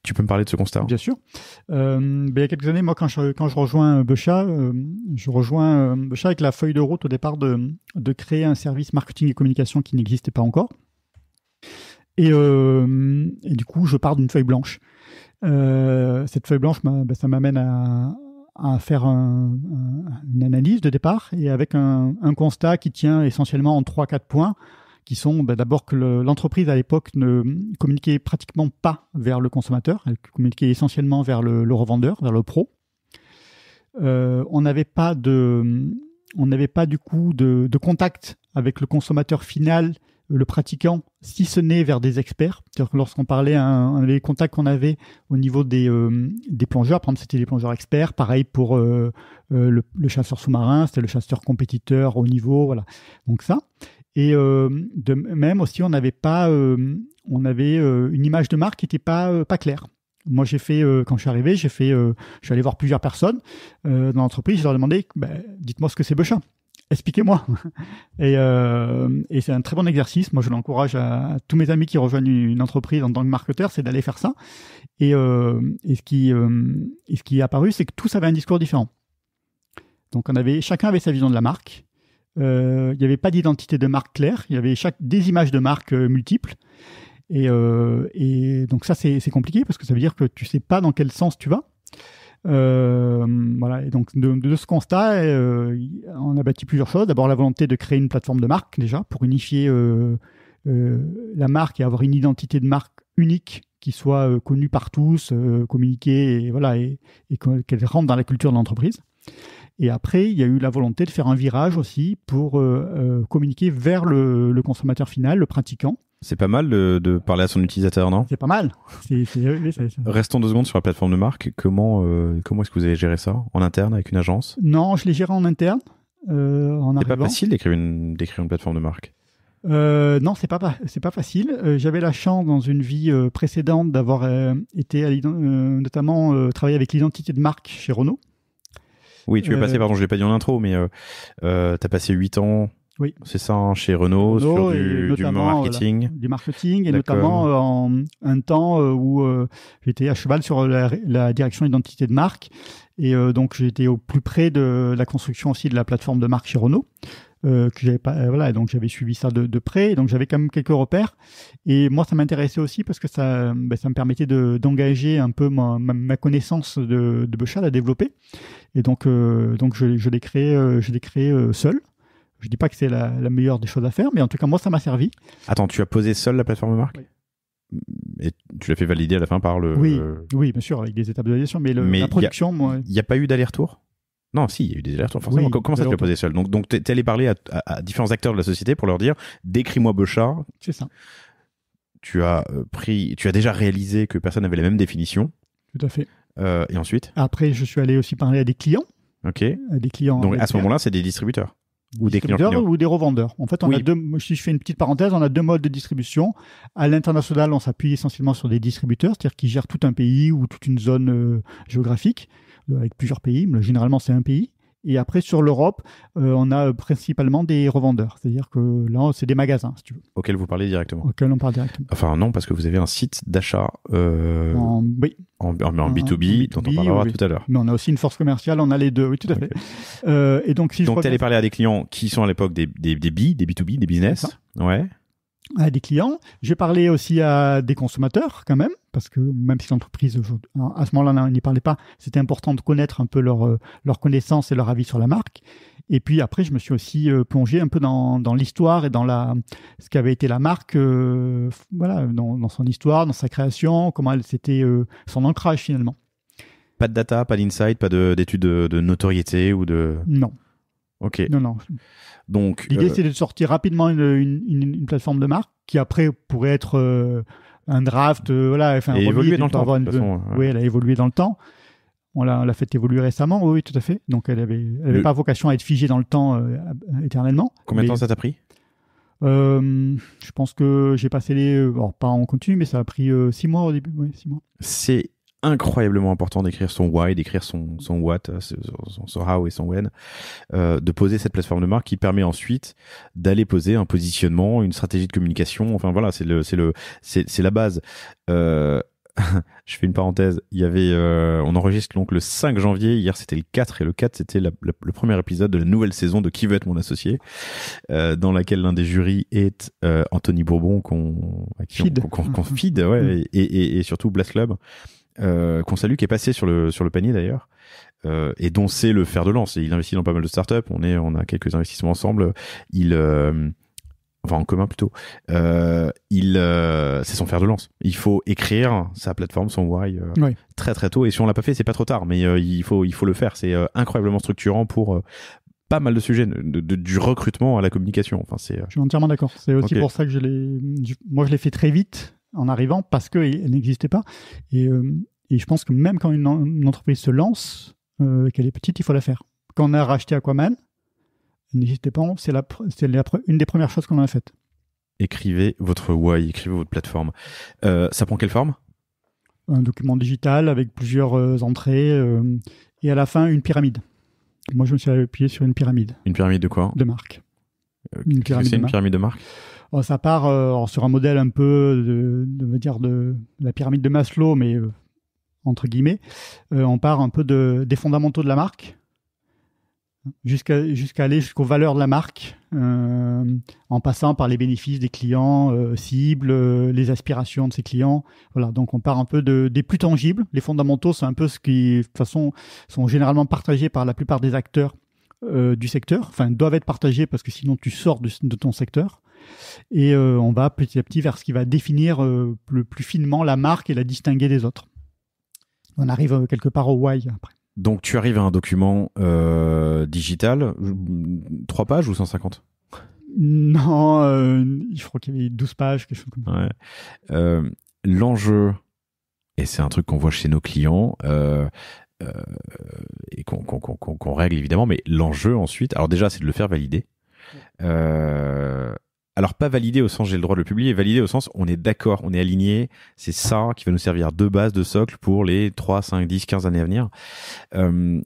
Tu peux me parler de ce constat Bien sûr. Euh, ben, il y a quelques années, moi, quand je, quand je rejoins Becha, je rejoins Becha avec la feuille de route au départ de, de créer un service marketing et communication qui n'existait pas encore. Et, euh, et, du coup, je pars d'une feuille blanche. Euh, cette feuille blanche, ben, ça m'amène à, faire un, un, une analyse de départ et avec un, constat qui tient essentiellement en 3-4 points qui sont ben, d'abord que l'entreprise à l'époque ne communiquait pratiquement pas vers le consommateur, elle communiquait essentiellement vers le, revendeur, vers le pro. Euh, on n'avait pas de, on pas du coup de, contact avec le consommateur final le pratiquant, si ce n'est vers des experts. Lorsqu'on parlait, un, les contacts qu'on avait au niveau des, euh, plongeurs, par exemple, c'était des plongeurs experts. Pareil pour euh, euh, le, chasseur sous-marin, c'était le chasseur compétiteur au niveau, voilà. Donc ça. Et de même aussi, on n'avait pas, on avait une image de marque qui n'était pas pas claire. Moi, j'ai fait quand je suis arrivé, j'ai fait, je suis allé voir plusieurs personnes dans l'entreprise. Je leur ai demandé, bah, dites-moi ce que c'est Bechin expliquez-moi. Et, euh, et c'est un très bon exercice. Moi, je l'encourage à, tous mes amis qui rejoignent une entreprise en tant que marketeur, c'est d'aller faire ça. Et, euh, et, ce qui, euh, et ce qui est apparu, c'est que tous avaient un discours différent. Donc, chacun avait sa vision de la marque. Il n'y avait pas d'identité de marque claire. Il y avait des images de marque multiples. Et, donc ça, c'est compliqué parce que ça veut dire que tu sais pas dans quel sens tu vas. Euh, voilà. Et donc de, ce constat, euh, on a bâti plusieurs choses. D'abord la volonté de créer une plateforme de marque déjà pour unifier euh, la marque et avoir une identité de marque unique qui soit connue par tous, communiquée et voilà et, qu'elle rentre dans la culture de l'entreprise. Et après, il y a eu la volonté de faire un virage aussi pour communiquer vers le consommateur final, le pratiquant. C'est pas mal de, de, parler à son utilisateur, non? C'est pas mal. C est, c est, c est, Restons deux secondes sur la plateforme de marque. Comment, euh, comment est-ce que vous avez géré ça? En interne, avec une agence? Non, je l'ai géré en interne. Euh, c'est pas facile d'écrire une, d'écrire une plateforme de marque euh, non, c'est pas c'est pas facile. Euh, J'avais la chance dans une vie euh, précédente d'avoir été à notamment travailler avec l'identité de marque chez Renault. Oui, tu es passé, pardon, je l'ai pas dit en intro, mais tu as passé huit ans oui. C'est ça, hein, chez Renault, Renault sur du, du marketing. du marketing, et notamment euh, en un temps euh, où euh, j'étais à cheval sur la, la direction identité de marque. Et euh, donc, j'étais au plus près de la construction aussi de la plateforme de marque chez Renault. Euh, que j'avais pas voilà donc j'avais suivi ça de, de près donc j'avais quand même quelques repères et moi ça m'intéressait aussi parce que ça ben, ça me permettait de d'engager un peu ma, ma, connaissance de, de Bechal à développer et donc euh, donc je, je l'ai créé je l'ai créé seul je dis pas que c'est la, la, meilleure des choses à faire, mais en tout cas, moi, ça m'a servi. Attends, tu as posé seul la plateforme de marque oui. Et tu l'as fait valider à la fin par le. Oui, oui bien sûr, avec des étapes de validation, mais, le, mais la production, y a, moi. Il n'y a pas eu d'aller-retour? Non, si, il y a eu des allers-retours, forcément. Oui, Comment ça, tu l'as posé seul? Donc, donc tu es allé parler à, à, à, différents acteurs de la société pour leur dire décris-moi Bechard. C'est ça. Tu as euh, pris, tu as déjà réalisé que personne n'avait la même définition. Tout à fait. Euh, et ensuite? Après, je suis allé aussi parler à des clients. Ok. À des clients. Donc, à ce moment-là, c'est des distributeurs ou des clients ou des revendeurs. En fait, on oui. a deux, si je fais une petite parenthèse, on a deux modes de distribution. À l'international, on s'appuie essentiellement sur des distributeurs, c'est-à-dire qui gèrent tout un pays ou toute une zone euh, géographique avec plusieurs pays. Mais généralement, c'est un pays. Et après, sur l'Europe, euh, on a principalement des revendeurs. C'est-à-dire que là, c'est des magasins, si tu veux. Auxquels vous parlez directement. Auxquels on parle directement. Enfin, non, parce que vous avez un site d'achat euh, en, oui. en, en, en, B2B, B2B, dont on parlera oui. tout à l'heure. Mais on a aussi une force commerciale, on a les deux, oui, tout à okay. fait. Euh, et donc, si donc, tu allais parler à des clients qui sont à l'époque des, des, des B, des B2B, des business. Ouais à des clients. J'ai parlé aussi à des consommateurs quand même, parce que même si l'entreprise, à ce moment-là, n'y parlait pas, c'était important de connaître un peu leur, leur connaissance et leur avis sur la marque. Et puis après, je me suis aussi euh, plongé un peu dans, dans l'histoire et dans la, ce qu'avait été la marque, euh, voilà, dans, dans, son histoire, dans sa création, comment elle c'était euh, son ancrage finalement. Pas de data, pas d'insight, pas d'études de, de, notoriété ou de. Non. Ok. Non, non. Donc. L'idée, euh... c'est de sortir rapidement une, une, une, une, plateforme de marque qui après pourrait être euh, un draft, euh, voilà, enfin, et évoluer dans le temps. Une... Façon, ouais. Oui, elle a évolué dans le temps. On l'a fait évoluer récemment, oui, oui, tout à fait. Donc, elle avait, elle avait le... pas vocation à être figée dans le temps euh, éternellement. Combien mais, de temps ça t'a pris? Euh, Je pense que j'ai passé les, alors pas en continu, mais ça a pris six mois au début, six mois. C'est incroyablement important d'écrire son why, d'écrire son, son what, euh, son, son, how et son when, euh, de poser cette plateforme de marque qui permet ensuite d'aller poser un positionnement, une stratégie de communication. Enfin voilà, c'est le, c'est le, c'est, c'est la base. Euh, je fais une parenthèse. Il y avait, euh, on enregistre donc le 5 janvier. Hier, c'était le 4 et le 4, c'était le premier épisode de la nouvelle saison de Qui veut être mon associé, euh, dans laquelle l'un des jurys est euh, Anthony Bourbon, qu'on qu'on, qu'on, feed, ouais, mm. et, et, et, surtout Blast Club, qu'on salue, qui est passé sur le sur le panier d'ailleurs. Euh, et dont c'est le fer de lance. Et il investit dans pas mal de startups. On est, on a quelques investissements ensemble. Il, euh, enfin en commun plutôt, euh, il, euh, c'est son fer de lance. Il faut écrire sa plateforme, son why euh, très très tôt. Et si on l'a pas fait, c'est pas trop tard, mais il faut il faut le faire. C'est incroyablement structurant pour pas mal de sujets, de, du recrutement à la communication. Enfin, c'est. Je suis entièrement d'accord. C'est aussi pour ça que je l'ai, moi je l'ai fait très vite en arrivant parce qu'elle n'existait pas. Et, et je pense que même quand une, une entreprise se lance, qu'elle est petite, il faut la faire. Quand on a racheté Aquaman, n'hésitez pas, c'est la, une des premières choses qu'on a faites. Écrivez votre why, écrivez votre plateforme. Euh, ça prend quelle forme? Un document digital avec plusieurs euh, entrées euh, et à la fin une pyramide. Moi, je me suis appuyé sur une pyramide. Une pyramide de quoi? De marque. Une pyramide c'est une pyramide de marque? Ça part sur un modèle un peu de, la pyramide de Maslow, mais entre guillemets. on part un peu de, des fondamentaux de la marque jusqu'à aller jusqu'aux valeurs de la marque, euh, en passant par les bénéfices des clients euh, cibles, euh, les aspirations de ses clients. Voilà, donc on part un peu de, des plus tangibles. Les fondamentaux, c'est un peu ce qui, de façon, sont généralement partagés par la plupart des acteurs du secteur. Enfin, doivent être partagés parce que sinon tu sors de ton secteur. Et on va petit à petit vers ce qui va définir le plus finement la marque et la distinguer des autres. On arrive quelque part au why après. Donc tu arrives à un document euh, digital, trois pages ou 150 Non, euh, je crois qu'il y avait 12 pages, quelque chose comme ça. Ouais. Euh, L'enjeu, et c'est un truc qu'on voit chez nos clients, euh, euh, et qu'on qu qu règle évidemment, mais l'enjeu ensuite, alors déjà c'est de le faire valider. Euh, alors pas validé au sens j'ai le droit de le publier, validé au sens on est d'accord, on est aligné, c'est ça qui va nous servir de base, de socle pour les 3, 5, 10, 15 années à venir. Euh,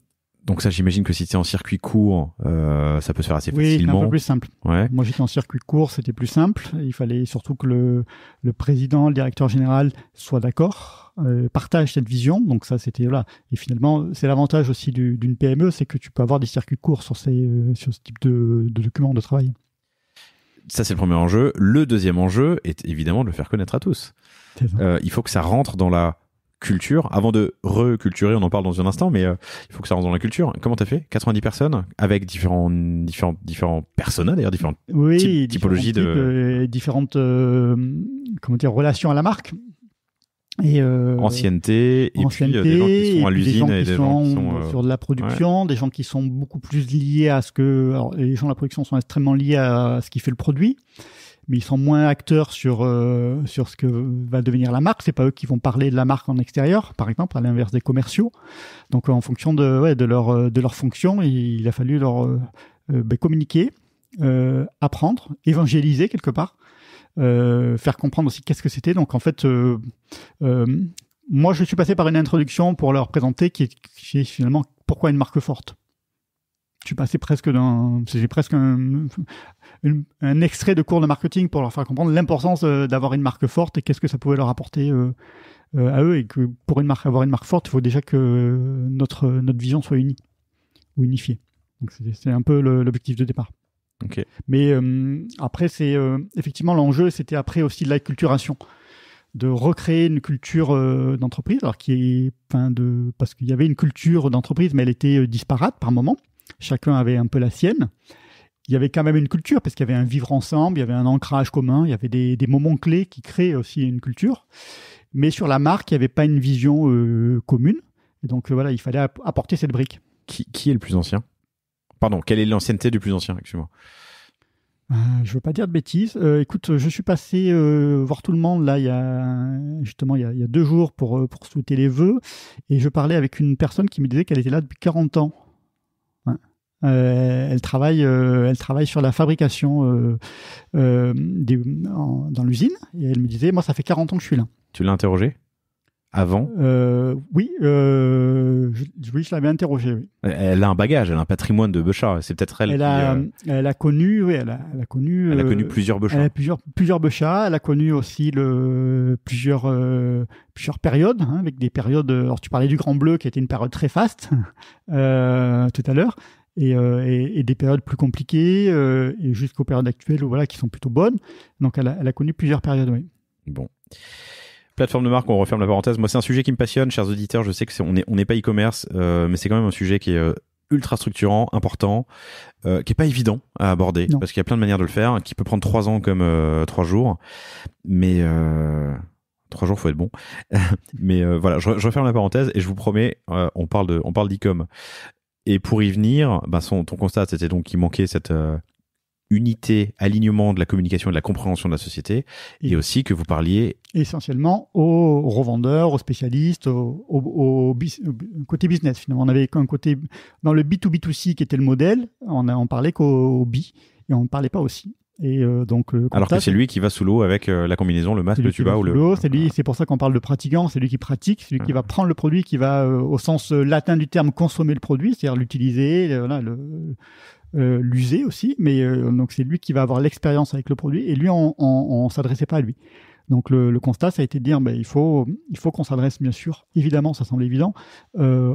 donc ça, j'imagine que si c'est en circuit court, euh, ça peut se faire assez oui, facilement. Oui, un peu plus simple. Ouais. Moi, j'étais en circuit court, c'était plus simple. Il fallait surtout que le, le président, le directeur général soit d'accord, euh, partage cette vision. Donc ça, c'était là. Et finalement, c'est l'avantage aussi d'une PME, c'est que tu peux avoir des circuits courts sur, ces, euh, sur ce type de, de documents de travail ça c'est le premier enjeu. Le deuxième enjeu est évidemment de le faire connaître à tous. Euh, il faut que ça rentre dans la culture. Avant de reculturer, on en parle dans un instant, mais euh, il faut que ça rentre dans la culture. Comment t'as fait? 90 personnes avec différents différents différents personnages d'ailleurs différentes oui, typologies de euh, différentes comment dire relations à la marque. Et euh, ancienneté, et puis euh, des gens qui sont à l'usine et des gens qui sont euh, sur de la production, des gens qui sont beaucoup plus liés à ce que alors, les gens de la production sont extrêmement liés à ce qui fait le produit, mais ils sont moins acteurs sur euh, sur ce que va devenir la marque. C'est pas eux qui vont parler de la marque en extérieur, par exemple, à l'inverse des commerciaux. Donc en fonction de ouais, de leur de leur fonction, il a fallu leur ben, communiquer, apprendre, évangéliser quelque part euh, faire comprendre aussi qu'est-ce que c'était. Donc en fait, euh, euh, moi je suis passé par une introduction pour leur présenter qui est, finalement pourquoi une marque forte. Je suis passé presque d'un, c'est presque un, un, extrait de cours de marketing pour leur faire comprendre l'importance d'avoir une marque forte et qu'est-ce que ça pouvait leur apporter à eux et que pour une marque avoir une marque forte, il faut déjà que notre notre vision soit unie ou unifiée. Donc c'est un peu l'objectif de départ. Mais euh, après, c'est euh, effectivement l'enjeu, c'était après aussi de l'acculturation, de recréer une culture euh, d'entreprise, alors qui est, enfin, de, parce qu'il y avait une culture d'entreprise, mais elle était disparate par moment. Chacun avait un peu la sienne. Il y avait quand même une culture parce qu'il y avait un vivre ensemble, il y avait un ancrage commun, il y avait des, des moments clés qui créent aussi une culture. Mais sur la marque, il n'y avait pas une vision commune. Et donc voilà, il fallait apporter cette brique. Qui, qui est le plus ancien? Pardon, quelle est l'ancienneté du plus ancien Excuse-moi. Euh, je veux pas dire de bêtises. Euh, écoute, je suis passé euh, voir tout le monde là il y a justement il y a, il y a deux jours pour euh, pour souhaiter les vœux et je parlais avec une personne qui me disait qu'elle était là depuis 40 ans. Ouais. Euh, elle travaille elle travaille sur la fabrication des, en, dans l'usine et elle me disait moi ça fait 40 ans que je suis là. Tu l'as interrogé avant? Euh, Oui, euh, je, oui, je l'avais interrogée. Oui. Elle a un bagage, elle a un patrimoine de Bechard. C'est peut-être elle, elle qui. A, euh, Elle a connu, oui, elle a, elle a connu. Elle a connu plusieurs Bechard. Elle a plusieurs, plusieurs. Elle a connu aussi le, plusieurs, plusieurs périodes, hein, avec des périodes. Alors, tu parlais du Grand Bleu, qui était une période très faste tout à l'heure. Et, et, et, des périodes plus compliquées et jusqu'aux périodes actuelles voilà, qui sont plutôt bonnes. Donc elle a, elle a connu plusieurs périodes, oui. Bon. Plateforme de marque, on referme la parenthèse. Moi, c'est un sujet qui me passionne, chers auditeurs. Je sais que est, on n'est on est pas e-commerce, euh, mais c'est quand même un sujet qui est euh, ultra structurant, important, euh, qui est pas évident à aborder Non. parce qu'il y a plein de manières de le faire, qui peut prendre trois ans comme trois jours, mais trois jours faut être bon. mais voilà, je, je, referme la parenthèse et je vous promets, on parle de, on parle d'e-com. Et pour y venir, bah son, ton constat c'était donc qu'il manquait cette euh, unité, alignement de la communication et de la compréhension de la société, et, et aussi que vous parliez essentiellement aux revendeurs, aux spécialistes, au, au, au, côté business finalement. On avait un côté dans le B2B2C qui était le modèle, on, a, on parlait qu'au B et on ne parlait pas aussi. Et euh, donc, euh, alors que c'est lui qui va sous l'eau avec euh, la combinaison, le masque, le tuba ou le. C'est lui, c'est pour ça qu'on parle de pratiquant. C'est lui qui pratique, c'est lui qui va prendre le produit, qui va, euh, au sens latin du terme, consommer le produit, c'est-à-dire l'utiliser, voilà, le, euh, l'user aussi. Mais euh, c'est lui qui va avoir l'expérience avec le produit. Et lui, on, on, on s'adressait pas à lui. Donc le, constat, ça a été de dire, ben, il faut, qu'on s'adresse bien sûr, évidemment, ça semble évident, euh,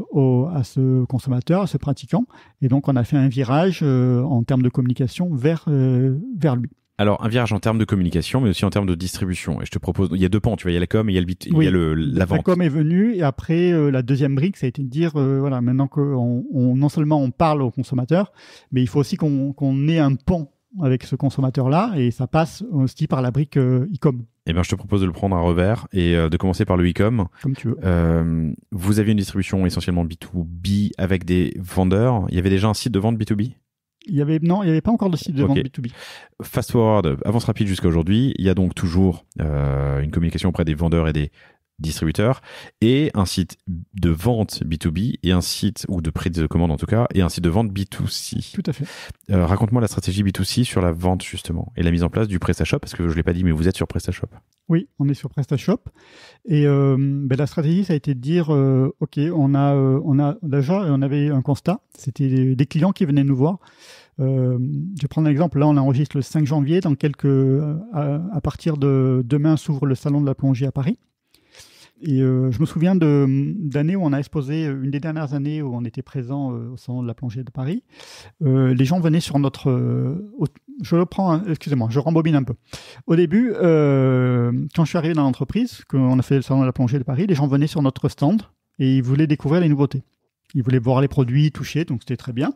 à ce consommateur, à ce pratiquant. Et donc on a fait un virage en termes de communication vers lui. Alors un virage en termes de communication, mais aussi en termes de distribution. Et je te propose, il y a deux pans, tu vois, il y a la com, et il y a, le, bit, oui, il y a le, la vente. La com est venue, et après euh, la deuxième brique, ça a été de dire, euh, voilà, maintenant qu'on on, non seulement on parle au consommateur, mais il faut aussi qu'on qu ait un pont avec ce consommateur-là, et ça passe aussi par la brique euh, e-com. Eh bien, je te propose de le prendre à revers et de commencer par le e-com. Comme tu veux. Euh, vous aviez une distribution essentiellement B2B avec des vendeurs. Il y avait déjà un site de vente B2B il y avait non, il n'y avait pas encore de site de okay. vente B2B. Fast forward, avance rapide jusqu'à aujourd'hui. Il y a donc toujours euh, une communication auprès des vendeurs et des distributeurs et un site de vente B2B et un site ou de prise de commande en tout cas et un site de vente B2C. Tout à fait. Euh, Raconte-moi la stratégie B2C sur la vente justement et la mise en place du PrestaShop parce que je l'ai pas dit mais vous êtes sur PrestaShop. Oui, on est sur PrestaShop et euh, ben, la stratégie ça a été de dire euh, ok on a on a déjà on avait un constat c'était des clients qui venaient nous voir. Euh, je vais prendre un exemple. Là, on enregistre le 5 janvier. Dans quelques, à, à partir de demain, s'ouvre le salon de la plongée à Paris. Et euh, je me souviens d'années où on a exposé, une des dernières années où on était présent euh, au salon de la plongée de Paris. Euh, les gens venaient sur notre. Au, je le prends, excusez-moi, je rembobine un peu. Au début, euh, quand je suis arrivé dans l'entreprise, qu'on a fait le salon de la plongée de Paris, les gens venaient sur notre stand et ils voulaient découvrir les nouveautés. Ils voulaient voir les produits, toucher, donc c'était très bien.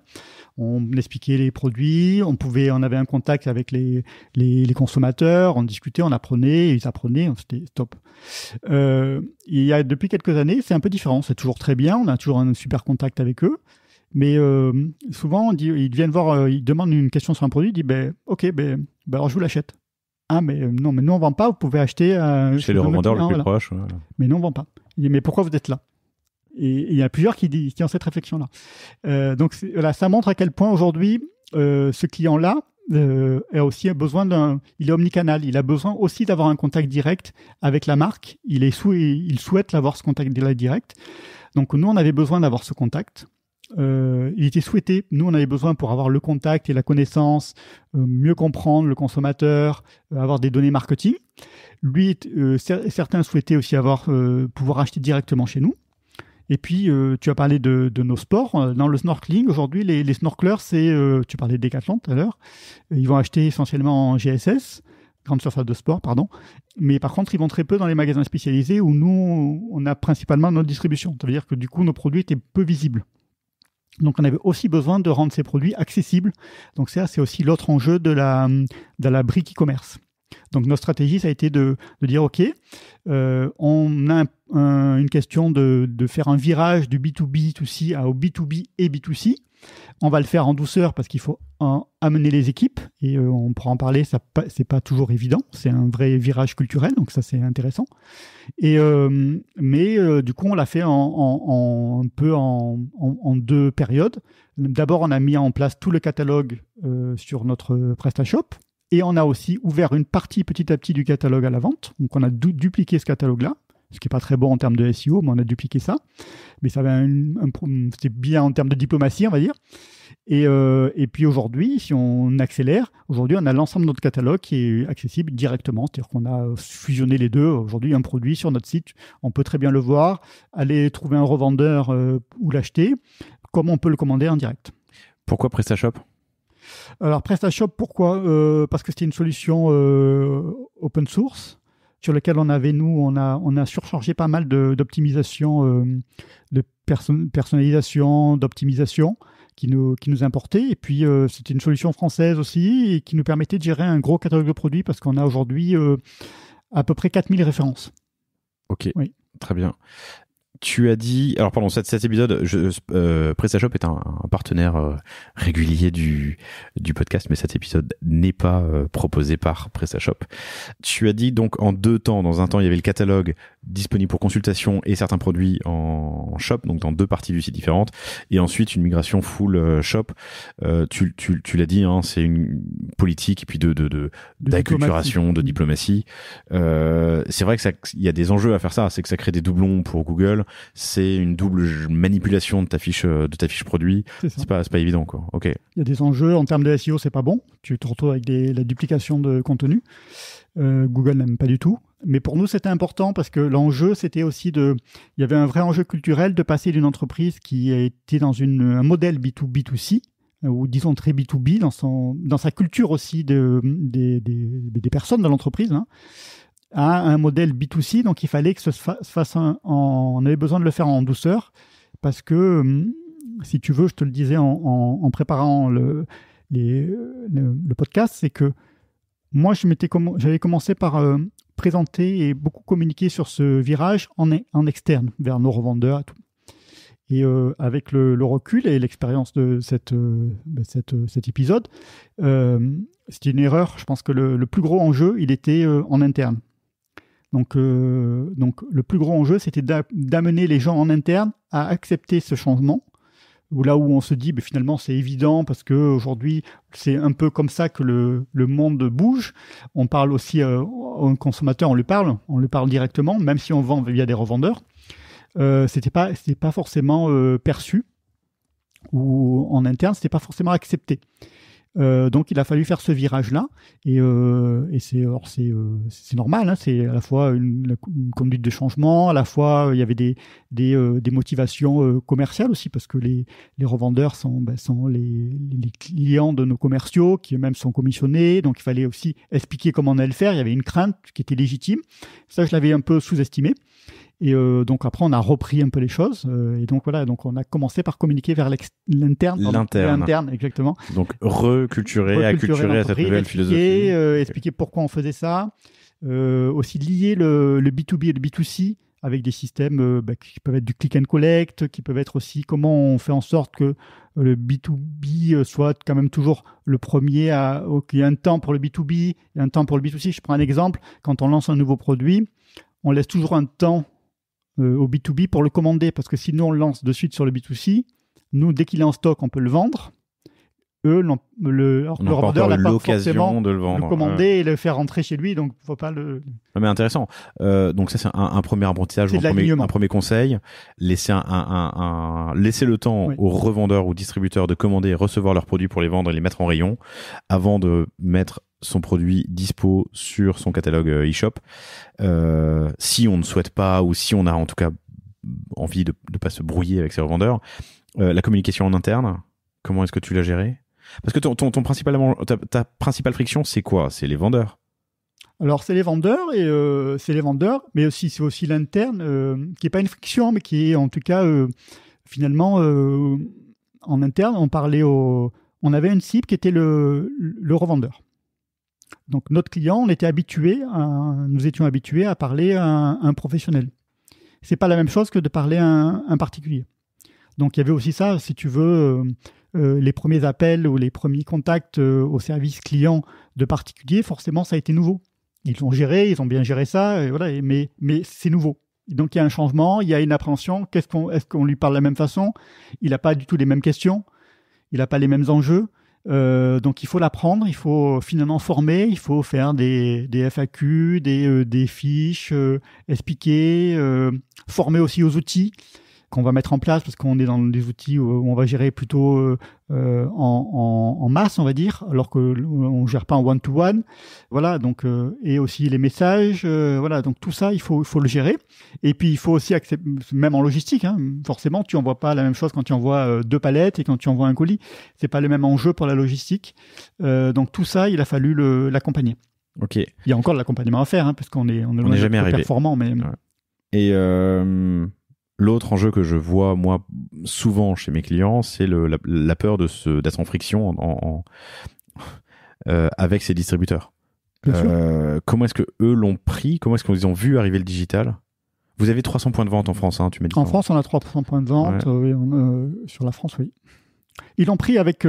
On expliquait les produits, on pouvait, on avait un contact avec les, les, les consommateurs, on discutait, on apprenait, ils apprenaient, c'était top. Euh, il y a depuis quelques années, c'est un peu différent, c'est toujours très bien, on a toujours un super contact avec eux. Mais euh, souvent, on dit, ils viennent voir, euh, ils demandent une question sur un produit, ils disent, ben, ok, ben, ben alors je vous l'achète. Ah, mais euh, non, mais nous on vend pas, vous pouvez acheter. Euh, Chez le revendeur le plus voilà. proche. Ouais. Mais nous on vend pas. Il dit, mais pourquoi vous êtes là? Et il y a plusieurs qui, qui ont cette réflexion-là. Euh, donc voilà, ça montre à quel point aujourd'hui euh, ce client-là euh, a aussi besoin d'un, il est omnicanal, il a besoin aussi d'avoir un contact direct avec la marque. Il souhaite l'avoir ce contact direct. Donc nous, on avait besoin d'avoir ce contact. Euh, il était souhaité. Nous, on avait besoin pour avoir le contact et la connaissance, mieux comprendre le consommateur, avoir des données marketing. Lui, certains souhaitaient aussi avoir pouvoir acheter directement chez nous. Et puis, euh, tu as parlé de, nos sports. Dans le snorkeling, aujourd'hui, les, les, c'est, euh, tu parlais de Decathlon tout à l'heure, ils vont acheter essentiellement en GSS, grande surface de sport, pardon. Mais par contre, ils vont très peu dans les magasins spécialisés où nous, on a principalement notre distribution. Ça veut dire que du coup, nos produits étaient peu visibles. Donc, on avait aussi besoin de rendre ces produits accessibles. Donc, ça, c'est aussi l'autre enjeu de la, de la brique e-commerce. Donc notre stratégie, ça a été de, dire, OK, euh, on a un, un, une question de, faire un virage du B2B, 2C au B2B et B2C. On va le faire en douceur parce qu'il faut en, amener les équipes et euh, on pourra en parler, ça c'est pas toujours évident, c'est un vrai virage culturel, donc ça c'est intéressant. Et euh, mais du coup on l'a fait en, un peu en, deux périodes. D'abord on a mis en place tout le catalogue sur notre PrestaShop et on a aussi ouvert une partie petit à petit du catalogue à la vente. Donc on a du dupliqué ce catalogue-là. ce qui n'est pas très bon en termes de SEO, mais on a dupliqué ça. Mais ça c'était bien en termes de diplomatie, on va dire. Et, euh, et puis aujourd'hui, si on accélère, aujourd'hui on a l'ensemble de notre catalogue qui est accessible directement, c'est-à-dire qu'on a fusionné les deux. Aujourd'hui, un produit sur notre site, on peut très bien le voir, aller trouver un revendeur euh, ou l'acheter, comme on peut le commander en direct. Pourquoi PrestaShop? Alors PrestaShop, pourquoi? Euh, Parce que c'était une solution open source sur laquelle on avait, nous, on a, on a surchargé pas mal d'optimisation, de, personnalisation, d'optimisation qui nous, qui nous importait. Et puis, euh, c'était une solution française aussi et qui nous permettait de gérer un gros catalogue de produits parce qu'on a aujourd'hui euh, à peu près 4000 références. Ok, oui. très bien. Tu as dit, alors pardon, cet, épisode, je, euh, PrestaShop est un, partenaire euh, régulier du, du podcast, mais cet épisode n'est pas euh, proposé par PrestaShop. Tu as dit donc en deux temps, dans un temps il y avait le catalogue disponible pour consultation et certains produits en, shop, donc dans deux parties du site différentes, et ensuite une migration full euh, shop. tu, tu, tu l'as dit, hein, c'est une politique et puis de de d'acculturation, de, diplomatie. c'est vrai que ça, il y a des enjeux à faire ça, c'est que ça crée des doublons pour Google c'est une double manipulation de ta fiche, euh, de ta fiche produit. C'est pas, pas évident, quoi. Ok. Il y a des enjeux en termes de SEO, c'est pas bon. Tu te retrouves avec la duplication de contenu. Euh, Google n'aime pas du tout. Mais pour nous, c'était important parce que l'enjeu, c'était aussi de. Il y avait un vrai enjeu culturel de passer d'une entreprise qui était dans un modèle B2B2C, ou disons très B2B, dans, son, dans sa culture aussi de, des, des, personnes de l'entreprise, hein, à un modèle B2C, donc il fallait que ce se fasse on avait besoin de le faire en douceur parce que hum, si tu veux, je te le disais en, préparant le, le, podcast, c'est que moi j'avais commencé par euh, présenter et beaucoup communiquer sur ce virage en, externe vers nos revendeurs et tout. Et euh, avec le, recul et l'expérience de euh, ben, cette, cet épisode, c'était une erreur. Je pense que le, le, plus gros enjeu, il était en interne. Donc, euh, donc le plus gros enjeu, c'était d'amener les gens en interne à accepter ce changement. Là où on se dit, ben, finalement, c'est évident parce qu'aujourd'hui, c'est un peu comme ça que le, le, monde bouge. On parle aussi euh, au consommateur, on lui parle, on lui parle directement, même si on vend via des revendeurs. Euh, c'était pas, forcément euh, perçu ou en interne, c'était pas forcément accepté. Euh, donc il a fallu faire ce virage-là, et, euh, euh, c'est normal, hein, c'est à la fois une, conduite de changement, à la fois il y avait des motivations commerciales aussi parce que les, revendeurs sont ben, les, les, clients de nos commerciaux qui eux-mêmes sont commissionnés, donc il fallait aussi expliquer comment on allait le faire. Il y avait une crainte qui était légitime. Ça je l'avais un peu sous-estimé. Et euh, donc après, on a repris un peu les choses. Euh, et donc voilà, donc on a commencé par communiquer vers l'interne. L'interne. exactement. Donc reculturer, acculturer à cette nouvelle philosophie. Euh, expliquer pourquoi on faisait ça. aussi lier le, le, B2B et le B2C avec des systèmes bah, qui peuvent être du click and collect, qui peuvent être aussi comment on fait en sorte que le B2B soit quand même toujours le premier à qu'il y ait un temps pour le B2B et un temps pour le B2C. Je prends un exemple, quand on lance un nouveau produit, on laisse toujours un temps euh, au B2B pour le commander, parce que sinon on le lance de suite sur le B2C. Nous, dès qu'il est en stock, on peut le vendre. Eux, le, le revendeur n'a pas forcément de le, vendre. le commander et le faire rentrer chez lui, donc faut pas le. mais intéressant. Euh, donc ça c'est un, premier apprentissage, un premier, un premier, conseil. Laisser un, un laisser le temps aux revendeurs ou distributeurs de commander et recevoir leurs produits pour les vendre et les mettre en rayon, avant de mettre son produit dispo sur son catalogue euh, e-shop. Euh, si on ne souhaite pas ou si on a en tout cas envie de ne pas se brouiller avec ses revendeurs, la communication en interne, comment est-ce que tu l'as gérée Parce que ton, principalement, ta, principale friction, c'est quoi? C'est les vendeurs alors c'est les vendeurs et c'est les vendeurs, mais aussi c'est aussi l'interne qui est pas une friction, mais qui est en tout cas finalement en interne. On parlait au, on avait une cible qui était le, le revendeur. Donc notre client, on était habitué, nous étions habitués à parler à un, professionnel. C'est pas la même chose que de parler à un, particulier. Donc il y avait aussi ça, si tu veux, euh, les premiers appels ou les premiers contacts euh, au service client de particuliers, forcément ça a été nouveau. Ils ont géré, ils ont bien géré ça, voilà, mais, mais c'est nouveau. Donc il y a un changement, il y a une appréhension. Est-ce qu'on lui parle de la même façon? Il n'a pas du tout les mêmes questions, il n'a pas les mêmes enjeux. Euh, donc il faut l'apprendre, il faut finalement former, il faut faire des, FAQ, des, des fiches, expliquer, former aussi aux outils qu'on va mettre en place parce qu'on est dans des outils où on va gérer plutôt euh, euh, en, en, en, masse, on va dire, alors que on gère pas en one to one. Voilà, donc euh, et aussi les messages, euh, voilà, donc tout ça il faut il faut le gérer. Et puis il faut aussi accepter, même en logistique, hein, forcément tu envoies pas la même chose quand tu envoies deux palettes et quand tu envoies un colis. C'est pas le même enjeu pour la logistique. donc tout ça, il a fallu l'accompagner. Ok. Il y a encore de l'accompagnement à faire, hein, parce qu'on est on est, on est jamais arrivé. performant, mais. Ouais. Et L'autre enjeu que je vois moi souvent chez mes clients, c'est la, la, peur de se d'être en friction en, en, euh, avec ces distributeurs. Euh, comment est-ce que eux l'ont pris? Comment est-ce qu'ils ont vu arriver le digital? Vous avez 300 points de vente en France, hein, tu m'as dit. En France, on a 300 points de vente. Ouais. Euh, on, sur la France, oui. Ils l'ont pris avec.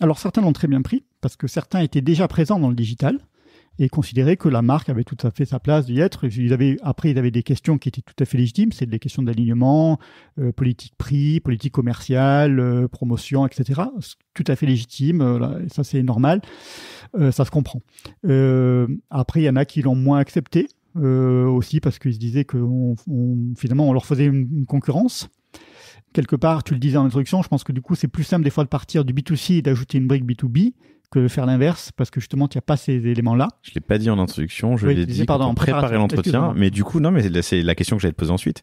alors certains l'ont très bien pris parce que certains étaient déjà présents dans le digital et considéraient que la marque avait tout à fait sa place d'y être. Ils avaient, après, ils avaient des questions qui étaient tout à fait légitimes, c'est des questions d'alignement, euh, politique prix, politique commerciale, euh, promotion, etc. Tout à fait légitime, euh, ça c'est normal, ça se comprend. après, il y en a qui l'ont moins accepté, aussi parce qu'ils se disaient que on, on, finalement on leur faisait une, une concurrence quelque part, tu le disais en introduction, je pense que du coup, c'est plus simple des fois de partir du B2C et d'ajouter une brique B2B que faire l'inverse parce que justement, tu n'as pas ces éléments-là. Je l'ai pas dit en introduction, je oui, l'ai dit pardon, en préparer l'entretien, mais du coup, non, mais c'est la question que j'allais te poser ensuite.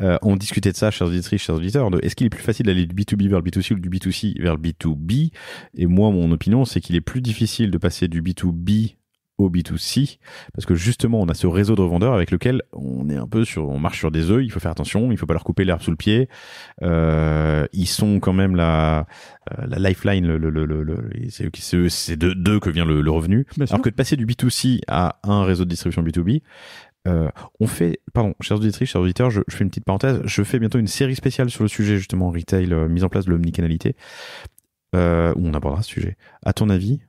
Euh, on discutait de ça, chers auditrices, chers auditeurs, de est-ce qu'il est plus facile d'aller du B2B vers le B2C ou du B2C vers le B2B Et moi, mon opinion, c'est qu'il est plus difficile de passer du B2B au B2C parce que justement on a ce réseau de revendeurs avec lequel on est un peu sur on marche sur des œufs il faut faire attention il faut pas leur couper l'herbe sous le pied euh, ils sont quand même la la lifeline le, le, le, le c'est c'est de d'eux que vient le, revenu Bien alors sûr. que de passer du B2C à un réseau de distribution B2B euh, on fait, pardon, chers auditrices, chers auditeurs, je, je, fais une petite parenthèse. Je fais bientôt une série spéciale sur le sujet justement retail, euh, mise en place de l'omnicanalité, euh, où on abordera ce sujet. À ton avis,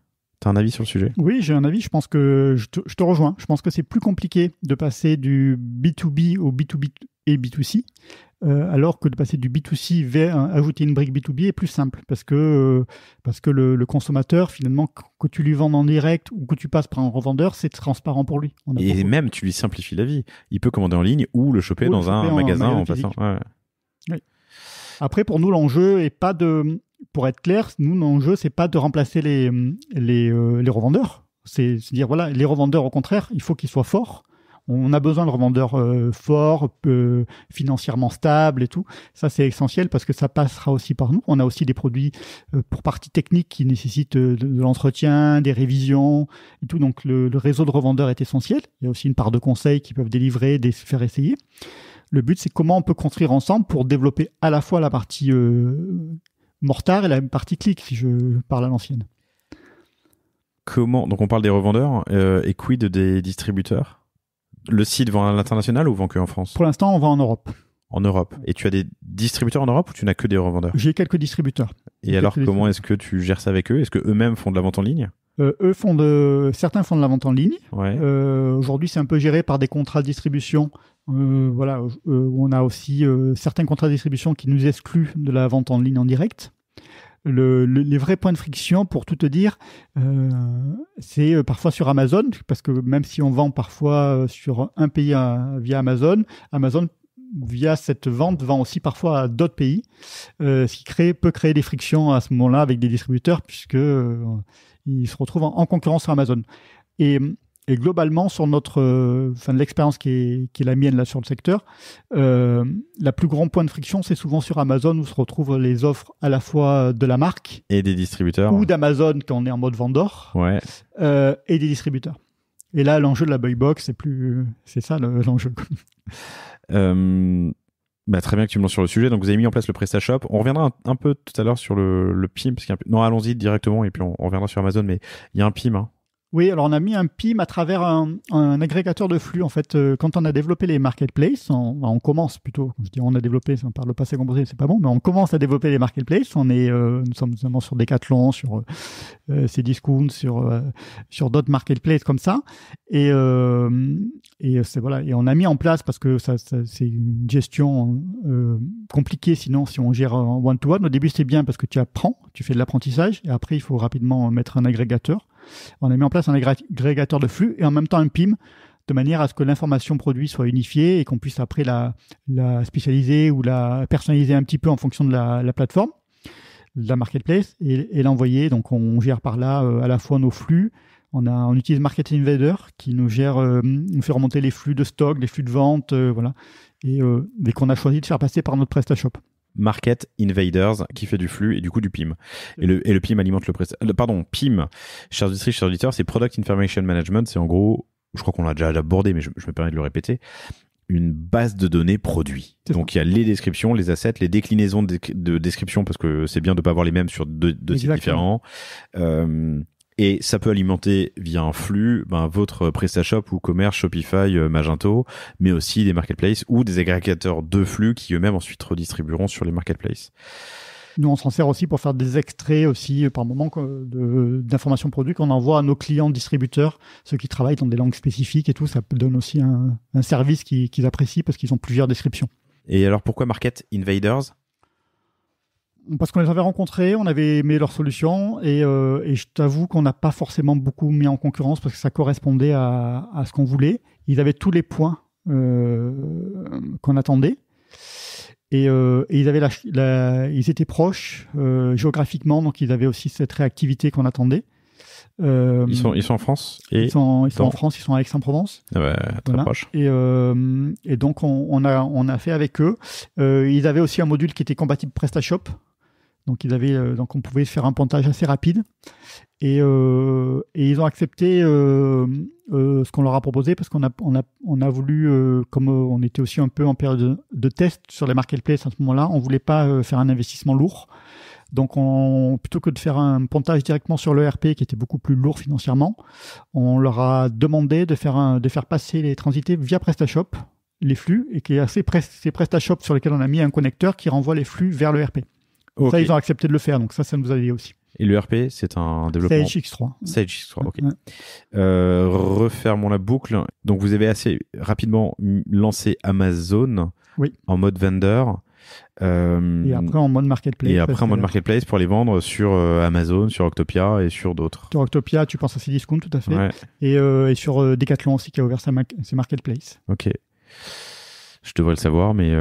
T'as un avis sur le sujet? Oui, j'ai un avis. Je pense que je te, je te rejoins. Je pense que c'est plus compliqué de passer du B2B au B2B et B2C, euh, alors que de passer du B2C vers un, ajouter une brique B2B est plus simple parce que euh, parce que le, le, consommateur finalement que tu lui vendes en direct ou que tu passes par un revendeur, c'est transparent pour lui. et même tu lui simplifies la vie. Il peut commander en ligne ou le choper ou dans le choper un en magasin en, en passant. Ouais. Oui. Après, pour nous, l'enjeu est pas de pour être clair, nous, l'enjeu, c'est pas de remplacer les, les, euh, les revendeurs. C'est dire, voilà, les revendeurs, au contraire, il faut qu'ils soient forts. On a besoin de revendeurs euh, forts, euh, financièrement stables et tout. Ça, c'est essentiel parce que ça passera aussi par nous. On a aussi des produits euh, pour partie technique qui nécessitent de, de l'entretien, des révisions et tout. Donc, le, le, réseau de revendeurs est essentiel. Il y a aussi une part de conseils qui peuvent délivrer, des faire essayer. Le but, c'est comment on peut construire ensemble pour développer à la fois la partie mortard et la partie clic, si je parle à l'ancienne. Comment Donc on parle des revendeurs euh, et quid des distributeurs? Le site vend à l'international ou vend que en France? Pour l'instant, on vend en Europe. En Europe. Et tu as des distributeurs en Europe ou tu n'as que des revendeurs? J'ai quelques distributeurs. Et alors, comment est-ce que tu gères ça avec eux? Est-ce que eux-mêmes font de la vente en ligne? Euh, eux font de, certains font de la vente en ligne. Ouais. Euh, Aujourd'hui, c'est un peu géré par des contrats de distribution. Euh, voilà, on a aussi certains contrats de distribution qui nous excluent de la vente en ligne en direct. Le, le, les vrais points de friction, pour tout te dire, c'est parfois sur Amazon, parce que même si on vend parfois sur un pays à, via Amazon, Amazon via cette vente vend aussi parfois à d'autres pays, ce qui crée, peut créer des frictions à ce moment-là avec des distributeurs, puisque ils se retrouvent en, en, concurrence sur Amazon. Et, et globalement, sur notre, euh, enfin, l'expérience qui est, qui est la mienne là sur le secteur, euh, la plus grande point de friction, c'est souvent sur Amazon où se retrouvent les offres à la fois de la marque et des distributeurs ou d'Amazon quand on est en mode vendeur, ouais. euh, et des distributeurs. Et là, l'enjeu de la buy box, c'est plus, c'est ça l'enjeu. Bah, très bien que tu me lances sur le sujet. Donc, vous avez mis en place le PrestaShop. On reviendra un, peu tout à l'heure sur le, le PIM. Parce y a. Non, allons-y directement et puis on, on, reviendra sur Amazon. Mais il y a un PIM. Hein. Oui, alors on a mis un PIM à travers un, agrégateur de flux. En fait, euh, quand on a développé les marketplaces, on, commence plutôt. Je dis on a développé, ça par le passé composé, c'est pas bon, mais on commence à développer les marketplaces. On est, euh, nous sommes notamment sur Decathlon, sur euh, Cdiscount, sur sur d'autres marketplaces comme ça. Et et c'est voilà. Et on a mis en place parce que ça, c'est une gestion compliquée. Sinon, si on gère en one to one, au début c'est bien parce que tu apprends, tu fais de l'apprentissage, et après il faut rapidement mettre un agrégateur. On a mis en place un agrégateur de flux et en même temps un PIM de manière à ce que l'information produit soit unifiée et qu'on puisse après la, spécialiser ou la personnaliser un petit peu en fonction de la, plateforme, la marketplace et, l'envoyer. Donc on gère par là euh, à la fois nos flux. On utilise Market Invader qui nous gère, euh, nous fait remonter les flux de stock, les flux de vente, euh, voilà, et, et qu'on a choisi de faire passer par notre PrestaShop. Market Invaders qui fait du flux et du coup du PIM. Et le, et le PIM alimente le, le pardon, PIM, chers auditrices, chers auditeurs, c'est Product Information Management. C'est en gros, je crois qu'on l'a déjà abordé, mais je, me permets de le répéter, une base de données produits. Donc il y a les descriptions, les assets, les déclinaisons de, de descriptions parce que c'est bien de pas avoir les mêmes sur deux, deux sites différents. Euh, et ça peut alimenter via un flux ben, votre PrestaShop ou Commerce, Shopify, euh, Magento, mais aussi des marketplaces ou des agrégateurs de flux qui eux-mêmes ensuite redistribueront sur les marketplaces. Nous, on s'en sert aussi pour faire des extraits aussi euh, par moment d'informations produits qu'on envoie à nos clients distributeurs, ceux qui travaillent dans des langues spécifiques et tout. Ça donne aussi un, service qu'ils apprécient parce qu'ils ont plusieurs descriptions. Et alors pourquoi Market Invaders? Parce qu'on les avait rencontrés, on avait aimé leurs solutions et, euh, et je t'avoue qu'on n'a pas forcément beaucoup mis en concurrence parce que ça correspondait à, à ce qu'on voulait. Ils avaient tous les points euh, qu'on attendait et, euh, et, ils avaient la, ils étaient proches géographiquement, donc ils avaient aussi cette réactivité qu'on attendait. Euh, ils, sont, ils sont en France et Ils sont, ils sont en France, ils sont à Aix-en-Provence. Ah très proche. Et, euh, et donc, on, on, a, on a fait avec eux. Euh, ils avaient aussi un module qui était compatible PrestaShop. Donc, ils avaient, euh, donc on pouvait faire un pontage assez rapide. Et, euh, ils ont accepté euh, ce qu'on leur a proposé parce qu'on a, on a, on a voulu, comme on était aussi un peu en période de, test sur les marketplaces à ce moment-là, on voulait pas faire un investissement lourd. Donc, on, plutôt que de faire un pontage directement sur l'ERP qui était beaucoup plus lourd financièrement, on leur a demandé de faire, un, de faire passer les transités via PrestaShop, les flux, et qu'il y a ces, ces PrestaShop sur lesquels on a mis un connecteur qui renvoie les flux vers Ça, ils ont accepté de le faire, donc ça, ça nous a aidé aussi. Et l'ERP, c'est un développement. Sage X3. Sage X3, ok. Euh, refermons la boucle. Donc, vous avez assez rapidement lancé Amazon oui. en mode vendor. Euh, et après en mode marketplace. Et après en mode marketplace pour les vendre sur euh, Amazon, sur Octopia et sur d'autres. Sur Octopia, tu penses à Cdiscount tout à fait. Et, euh, et, sur Decathlon aussi qui a ouvert sa ses marketplaces. Ok. Je devrais le savoir, mais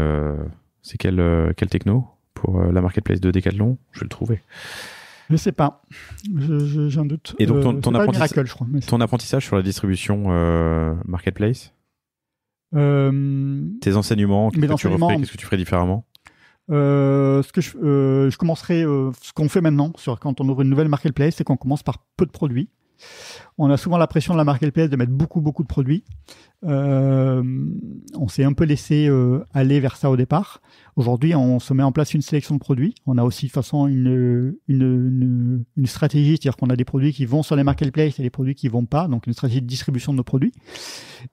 c'est quel, quel techno? Pour la marketplace de Decathlon Je vais le trouver. Je sais pas. J'ai un doute. Et donc ton, ton, apprentissage, ton apprentissage sur la distribution marketplace? Tes enseignements, qu'est-ce que tu qu'est-ce que tu ferais différemment? Euh, ce que je, euh, je commencerai, euh, ce qu'on fait maintenant sur, quand on ouvre une nouvelle marketplace, c'est qu'on commence par peu de produits. On a souvent la pression de la marketplace de mettre beaucoup, beaucoup de produits. Euh, on s'est un peu laissé euh, aller vers ça au départ. Aujourd'hui, on se met en place une sélection de produits. On a aussi de façon une, une, une, stratégie, c'est-à-dire qu'on a des produits qui vont sur les marketplaces et des produits qui vont pas, donc une stratégie de distribution de nos produits.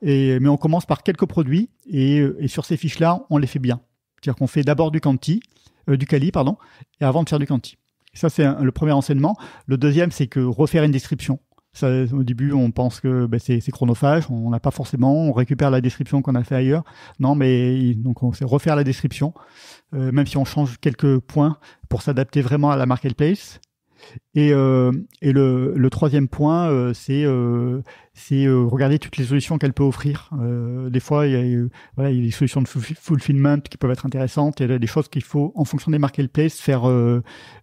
Mais on commence par quelques produits et, et sur ces fiches-là, on les fait bien. C'est-à-dire qu'on fait d'abord du quanti, euh, du quali, pardon, et avant de faire du quanti. Ça, c'est le premier enseignement. Le deuxième, c'est que refaire une description. Au début, on pense que ben, c'est chronophage, on n'a pas forcément, on récupère la description qu'on a fait ailleurs. Non, mais donc on sait refaire la description, euh, même si on change quelques points pour s'adapter vraiment à la marketplace. Et, euh, le, troisième point, euh, c'est euh, regarder toutes les solutions qu'elle peut offrir. Des fois, il y, a, des solutions de fulfillment qui peuvent être intéressantes. Il y a des choses qu'il faut, en fonction des marketplaces, faire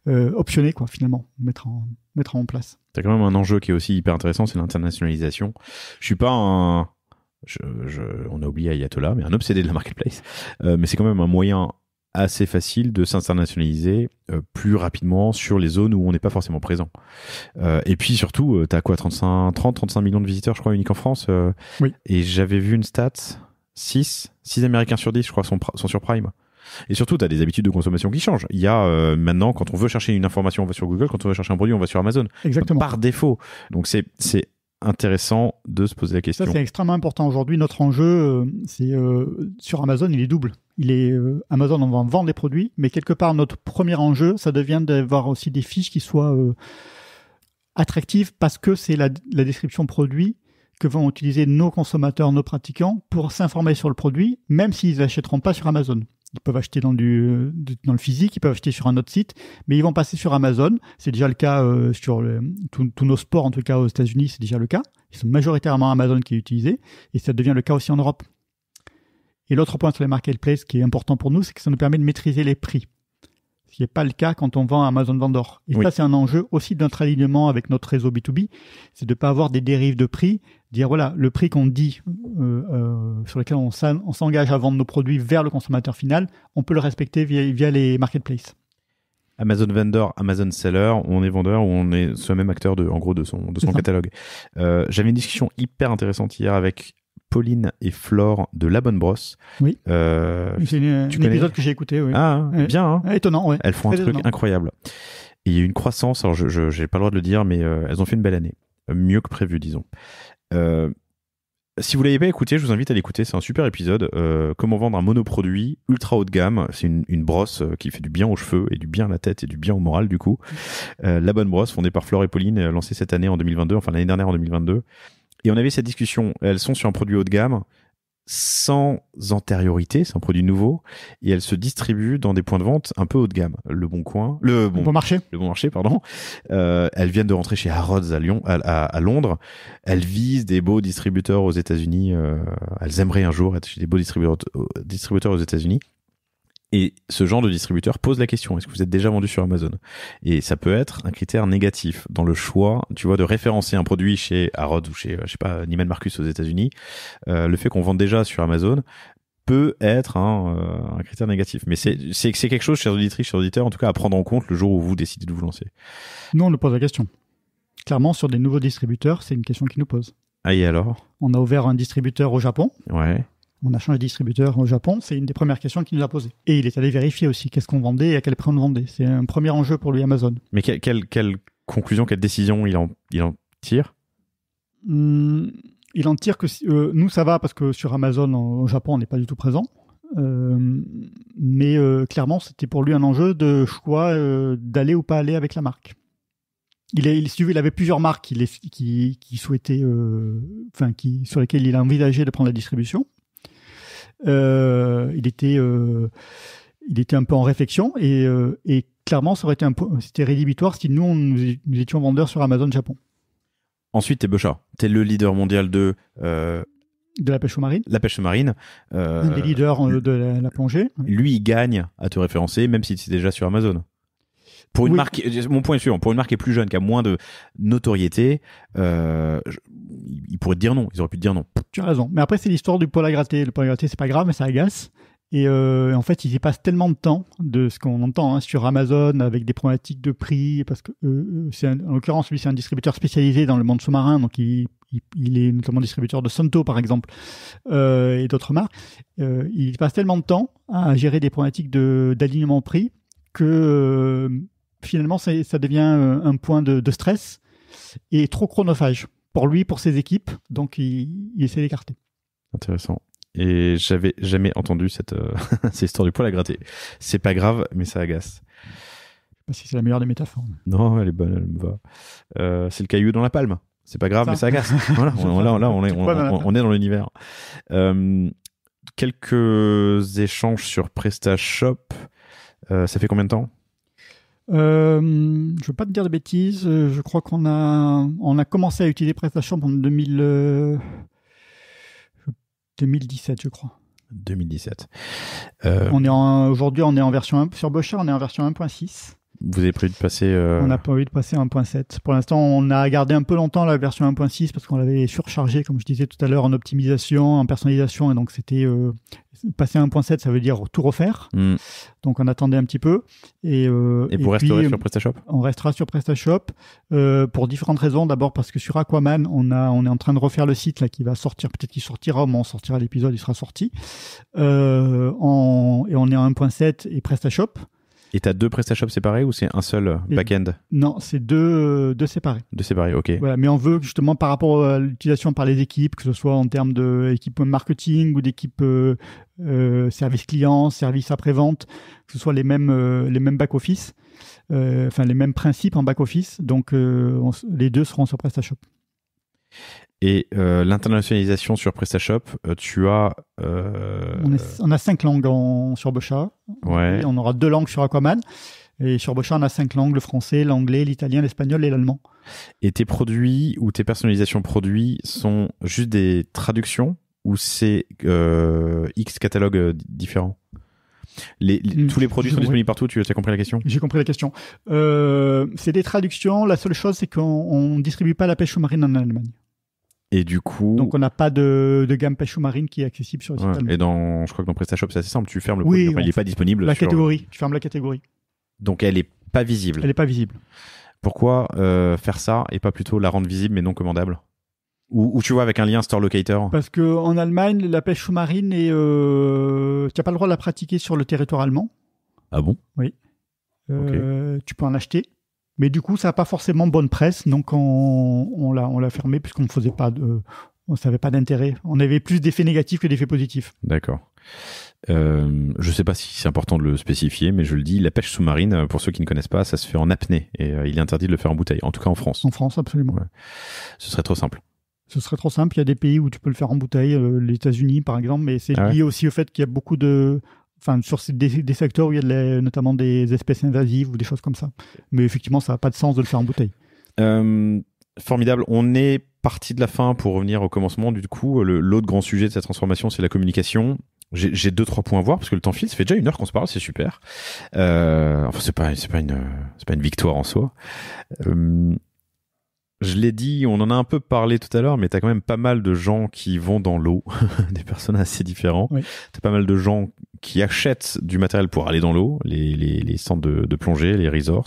optionner, quoi, finalement, mettre en, place. C'est quand même un enjeu qui est aussi hyper intéressant, c'est l'internationalisation. Je suis pas un... On a oublié Ayatollah, mais un obsédé de la marketplace. mais c'est quand même un moyen assez facile de s'internationaliser euh, plus rapidement sur les zones où on n'est pas forcément présent. Euh, et puis surtout, euh, tu as quoi 35, 30, 35 millions de visiteurs, je crois, unique en France. oui. Et j'avais vu une stat 6, 6 Américains sur 10, je crois, sont, sont sur Prime. Et surtout, tu as des habitudes de consommation qui changent. Il y a maintenant, quand on veut chercher une information, on va sur Google. Quand on veut chercher un produit, on va sur Amazon. Exactement. Par défaut. Donc c'est intéressant de se poser la question. Ça, c'est extrêmement important aujourd'hui. Notre enjeu, euh, c'est euh, sur Amazon, il est double. Euh, Amazon, on va vendre des produits, mais quelque part, notre premier enjeu, ça devient d'avoir aussi des fiches qui soient euh, attractives parce que c'est la, description produit que vont utiliser nos consommateurs, nos pratiquants pour s'informer sur le produit, même s'ils n'achèteront pas sur Amazon. Ils peuvent acheter dans, du, dans le physique, ils peuvent acheter sur un autre site, mais ils vont passer sur Amazon. C'est déjà le cas euh, sur tous nos sports, en tout cas aux États-Unis, c'est déjà le cas. Ils sont majoritairement Amazon qui est utilisé, et ça devient le cas aussi en Europe. Et l'autre point sur les marketplaces qui est important pour nous, c'est que ça nous permet de maîtriser les prix. Ce qui n'est pas le cas quand on vend à Amazon Vendor. Et Oui. ça, c'est un enjeu aussi de notre alignement avec notre réseau B2B, c'est de ne pas avoir des dérives de prix, dire voilà, le prix qu'on dit, euh, euh, sur lequel on s'en- on s'engage à vendre nos produits vers le consommateur final, on peut le respecter via, via les marketplaces. Amazon Vendor, Amazon Seller, on est vendeur ou on est soi-même acteur de, en gros, de son, de catalogue. Euh, J'avais une discussion hyper intéressante hier avec Pauline et Flore de La Bonne Brosse. Oui. Euh, C'est une- tu épisode que j'ai écouté, oui. ah, Ouais. bien, hein Ah, étonnant, ouais. Elles font un truc étonnant. incroyable. Et il y a eu une croissance, alors je j'ai pas le droit de le dire, mais euh, elles ont fait une belle année. Euh, mieux que prévu, disons. Euh, si vous l'avez pas écouté, je vous invite à l'écouter. C'est un super épisode. Euh, comment vendre un monoproduit ultra haut de gamme. C'est une, une brosse qui fait du bien aux cheveux et du bien à la tête et du bien au moral, du coup. Euh, la bonne brosse, fondée par Flore et Pauline, lancée cette année en 2022, enfin l'année dernière en 2022. Et on avait cette discussion. Elles sont sur un produit haut de gamme sans antériorité, c'est un produit nouveau, et elles se distribuent dans des points de vente un peu haut de gamme. Le Bon Coin, le Bon, Bon marché. le bon marché, pardon. Euh, elles viennent de rentrer chez Harrods à Lyon, à, à- à Londres. Elles visent des beaux distributeurs aux États-Unis. euh, elles aimeraient un jour être chez des beaux distributeurs, distributeurs aux États-Unis. Et ce genre de distributeur pose la question est-ce que vous êtes déjà vendu sur Amazon? Et ça peut être un critère négatif dans le choix, tu vois, de référencer un produit chez Harrods ou chez, euh, je sais pas, Neiman Marcus aux États-Unis. Euh, le fait qu'on vende déjà sur Amazon peut être un, euh, un critère négatif. Mais c'est quelque chose, chers auditrices, chers auditeurs, en tout cas à prendre en compte le jour où vous décidez de vous lancer. Nous, on nous pose la question. Clairement, sur des nouveaux distributeurs, c'est une question qui nous pose. Ah et alors? On a ouvert un distributeur au Japon. Ouais. On a changé de distributeur au Japon. C'est une des premières questions qu'il nous a posées. Et il est allé vérifier aussi qu'est-ce qu'on vendait et à quel prix on le vendait. C'est un premier enjeu pour lui Amazon. Mais quelle, quelle, quelle conclusion, quelle décision il en, il en tire? Hum, il en tire que euh, nous, ça va parce que sur Amazon, en- au Japon, on n'est pas du tout présent. Euh, mais euh, clairement, c'était pour lui un enjeu de choix d'aller ou pas aller avec la marque. Il, est, avait plusieurs marques qu'il est- qui, qui souhaitait, enfin, qui, sur lesquelles il a envisagé de prendre la distribution. Euh, il était, euh, il était un peu en réflexion et, euh, et clairement, ça aurait été un c'était rédhibitoire si nous, on- nous, étions vendeurs sur Amazon Japon Ensuite, t'es Beuchat. T'es le leader mondial de de la pêche sous-marine. la pêche marine. Euh, un des leaders euh, de la, la plongée. lui, il gagne à te référencer, même si c'est déjà sur Amazon. Pour une Oui. marque, mon point est suivant, pour une marque qui est plus jeune, qui a moins de notoriété, euh, ils pourraient dire non, ils auraient pu dire non. Tu as raison. Mais après, c'est l'histoire du poil à gratter. Le poil à gratter, c'est pas grave, mais ça agace. Et euh, en fait, ils y passent tellement de temps de ce qu'on entend hein, sur Amazon avec des problématiques de prix, parce que euh, euh, en l'occurrence, lui, c'est un distributeur spécialisé dans le monde sous-marin, donc il, est notamment distributeur de Santo, par exemple, et d'autres marques. Il passe tellement de temps à gérer des problématiques d'alignement prix que finalement, ça devient un point de stress et trop chronophage pour lui, pour ses équipes. Donc, il, il essaie d'écarter. Intéressant. Et j'avais jamais entendu cette, euh, cette histoire du poil à gratter. C'est pas grave, mais ça agace. Je sais pas si c'est la meilleure des métaphores. Non, elle est bonne, elle me va. Euh, c'est le caillou dans la palme. C'est pas grave, Ça. mais ça agace. voilà, on, là, là, on est, on, dans la on- on est dans l'univers. Euh, quelques échanges sur PrestaShop. Ça fait combien de temps? Euh, je veux pas te dire de bêtises. euh, Je crois qu'on a, on a commencé à utiliser PrestaShop en 2000, euh, 2017, je crois. 2017. Euh, On est aujourd'hui, on est en version 1, sur Bocha, on est en version 1.6. vous avez prévu de passer. euh, On n'a pas envie de passer à 1.7. Pour l'instant, on a gardé un peu longtemps la version 1.6 parce qu'on l'avait surchargé, comme je disais tout à l'heure, en optimisation, en personnalisation. Et donc, c'était euh, passer à 1.7, ça veut dire tout refaire. hmm. Donc, on attendait un petit peu. Et, euh, Et pour puis, restaurer euh, sur PrestaShop? on restera sur PrestaShop pour différentes raisons. D'abord parce que sur Aquaman, on a, on est en train de refaire le site là qui va sortir. Peut-être qu'il sortira, où on sortira l'épisode, il sera sorti. Et on est en 1.7 et PrestaShop. Et t'as deux PrestaShop séparés ou c'est un seul Et- back-end? Non, c'est deux, deux séparés. de séparés Ok. Voilà, mais on veut justement par rapport à l'utilisation par les équipes, que ce soit en termes d'équipe marketing ou d'équipe euh, euh, service client, service après-vente, que ce soit les mêmes, euh, les mêmes back-office, euh, enfin les mêmes principes en back-office. Donc euh, on les deux seront sur PrestaShop. Et euh, l'internationalisation sur PrestaShop, euh, tu as. euh, On, est- on a cinq langues en, sur Bocha. ouais. On aura deux langues sur Aquaman. Et sur Bocha, on a cinq langues le français, l'anglais, l'italien, l'espagnol et l'allemand. Et tes produits ou tes personnalisations produits sont juste des traductions ou c'est X catalogues différents? Les, les- Mm, Tous les produits sont disponibles partout, tu as compris la question? J'ai compris la question. Euh, c'est des traductions. La seule chose, c'est qu'on ne distribue pas la pêche sous-marine en Allemagne. Et du coup. Donc on n'a pas de, de gamme pêche sous-marine qui est accessible sur le site ouais, allemand. et dans, je crois que dans PrestaShop, c'est assez simple, tu fermes le Oui, produit, enfin, il n'est pas disponible. La sur- catégorie, tu fermes la catégorie. Donc elle est pas visible. Elle n'est pas visible. Pourquoi euh, faire ça et pas plutôt la rendre visible mais non commandable? Ou, ou tu vois avec un lien store locator? Parce qu'en Allemagne, la pêche sous-marine, est, euh, tu n'as pas le droit de la pratiquer sur le territoire allemand. Ah bon? Euh, Tu peux en acheter. Mais du coup, ça n'a pas forcément bonne presse. Donc on, on l'a on l'a fermé puisqu'on ne faisait pas de... On savait pas d'intérêt. On avait plus d'effets négatifs que d'effets positifs. D'accord. Euh, je sais pas si c'est important de le spécifier, mais je le dis, la pêche sous-marine, euh, pour ceux qui ne connaissent pas, ça se fait en apnée et euh, il est interdit de le faire en bouteille, en tout cas en France. En France, absolument. Ouais. Ce serait trop simple. Ce serait trop simple. Il y a des pays où tu peux le faire en bouteille, euh, les États-Unis par exemple, mais c'est Ah ouais lié aussi au fait qu'il y a beaucoup de. Enfin, sur des, secteurs où il y a notamment des espèces invasives ou des choses comme ça. Mais effectivement, ça n'a pas de sens de le faire en bouteille. Euh, formidable. On est parti de la fin pour revenir au commencement. Du coup, l'autre grand sujet de cette transformation, c'est la communication. J'ai deux trois points à voir parce que le temps file. Ça fait déjà une heure qu'on se parle, c'est super. Euh, enfin, c'est pas c'est pas une c'est pas une victoire en soi. Euh, je l'ai dit, on en a un peu parlé tout à l'heure, mais t'as quand même pas mal de gens qui vont dans l'eau, des personnes assez différentes. Oui. T'as pas mal de gens qui achètent du matériel pour aller dans l'eau, les, les, les centres de, de plongée, les resorts.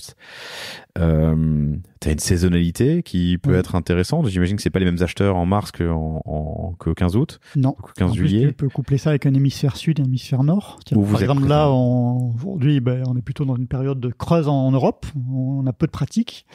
Euh, t'as une saisonnalité qui peut Oui. être intéressante. J'imagine que c'est pas les mêmes acheteurs en mars qu'en en, qu'au 15 août, Non. qu'au 15 En plus, juillet. tu peux coupler ça avec un hémisphère sud et un hémisphère nord. Tiens, par exemple, là, aujourd'hui, ben, on est plutôt dans une période de creuse en, en Europe. On a peu de pratiques.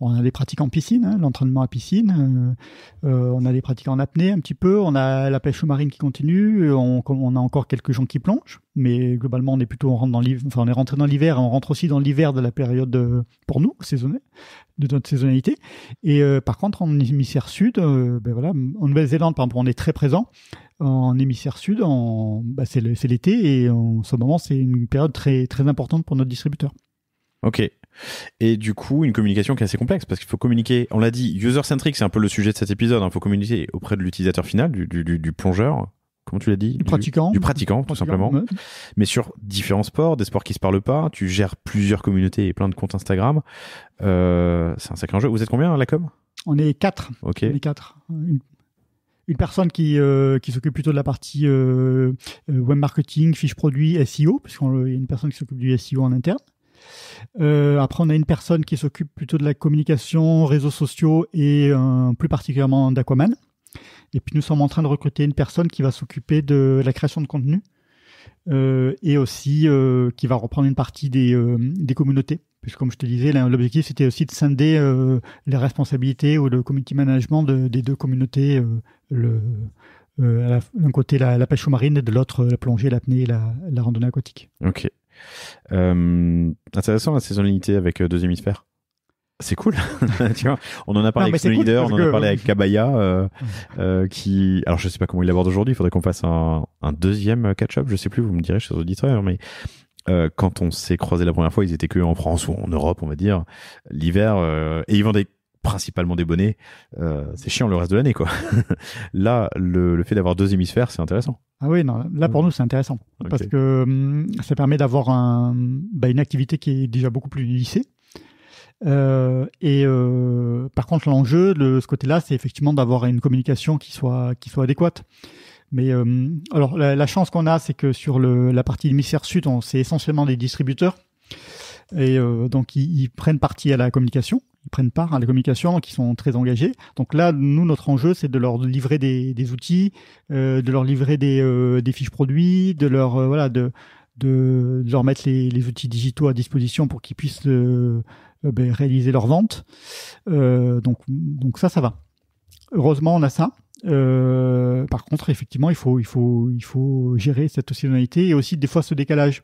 On a des pratiques en piscine, hein, l'entraînement à piscine. Euh, euh, on a des pratiques en apnée un petit peu. On a la pêche sous-marine qui continue. On, on a encore quelques gens qui plongent, mais globalement, on est plutôt on dans l'hiver. Enfin, on est rentré dans l'hiver. On rentre aussi dans l'hiver de la période euh, pour nous saisonnière, de notre saisonnalité. Et euh, par contre, en hémisphère sud, euh, ben voilà, en Nouvelle-Zélande, par exemple, on est très présent. En hémisphère sud, en- c'est le- c'est l'été et en ce moment, c'est une période très, très importante pour notre distributeur. Ok. Et du coup, une communication qui est assez complexe parce qu'il faut communiquer. On l'a dit, user-centric, c'est un peu le sujet de cet épisode. Il faut communiquer auprès de l'utilisateur final, du, du, du, du plongeur. Comment tu l'as dit? Du pratiquant. Du pratiquant, tout Pratiquant, simplement. ouais. Mais sur différents sports, des sports qui se parlent pas. Tu gères plusieurs communautés et plein de comptes Instagram. Euh, c'est un sacré enjeu. Vous êtes combien à la com? On est quatre. Ok. On est quatre. Une, une personne qui, euh, qui s'occupe plutôt de la partie euh, web marketing, fiche produit, SEO, puisqu'il y a une personne qui s'occupe du SEO en interne. Euh, après, on a une personne qui s'occupe plutôt de la communication, réseaux sociaux et euh, plus particulièrement d'Aquaman. Et puis, nous sommes en train de recruter une personne qui va s'occuper de la création de contenu euh, et aussi qui va reprendre une partie des, des communautés. Puisque, comme je te disais, l'objectif, c'était aussi de scinder les responsabilités ou le community management de- des deux communautés. le, d'un côté, la, la pêche sous-marine et de l'autre, la plongée, l'apnée et la, la randonnée aquatique. Ok. Euh, intéressant la saisonnalité avec euh, deux hémisphères. C'est cool. tu vois, on en a parlé Non, avec Snow cool Leader, on en a que- parlé avec Kabaya, euh, euh, qui, alors je sais pas comment il l'aborde aujourd'hui. Il faudrait qu'on fasse un, un deuxième catch-up. Je sais plus, vous me direz, chers auditeurs, mais euh, quand on s'est croisé la première fois, ils étaient que en France ou en Europe, on va dire, l'hiver, euh, et ils vendaient principalement des bonnets. Euh, c'est chiant le reste de l'année, quoi. Là, le, le fait d'avoir deux hémisphères, c'est intéressant. Ah oui, non, là pour nous c'est intéressant parce que hum, ça permet d'avoir un, bah, une activité qui est déjà beaucoup plus lissée. Euh, et euh, par contre, l'enjeu de ce côté-là, c'est effectivement d'avoir une communication qui soit qui soit adéquate. Mais euh, alors la, la chance qu'on a, c'est que sur le, la partie hémisphère sud, on- c'est essentiellement des distributeurs et euh, donc ils, prennent partie à la communication, ils prennent part à la communication, donc ils sont très engagés. Donc là, nous, notre enjeu, c'est de leur livrer des, outils, euh, de leur livrer des, euh, des fiches produits, de leur voilà, de leur mettre les, outils digitaux à disposition pour qu'ils puissent ben, réaliser leurs ventes. Donc, donc ça, ça va. Heureusement, on a ça. Par contre, effectivement, il faut, il faut, il faut gérer cette saisonnalité et aussi des fois ce décalage,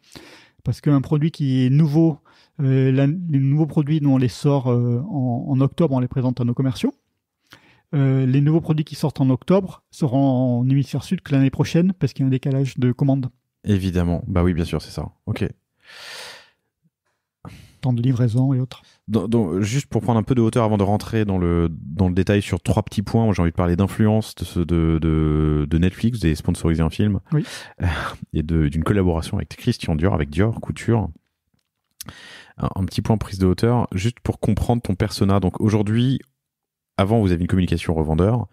parce qu'un produit qui est nouveau, euh, les nouveaux produits, nous on les sort euh, en, octobre, on les présente à nos commerciaux. Euh, les nouveaux produits qui sortent en octobre seront en hémisphère sud que l'année prochaine, parce qu'il y a un décalage de commande. Évidemment, bah oui, bien sûr, c'est ça. Ok temps de livraison et autres. Donc, juste pour prendre un peu de hauteur avant de rentrer dans le, dans le détail sur trois petits points, j'ai envie de parler d'influence de, de, de, de, Netflix, vous avez sponsorisé un film, oui. et d'une collaboration avec Christian Dior, avec Dior Couture. Un, un, petit point prise de hauteur, juste pour comprendre ton persona. Donc aujourd'hui, avant vous avez une communication revendeur,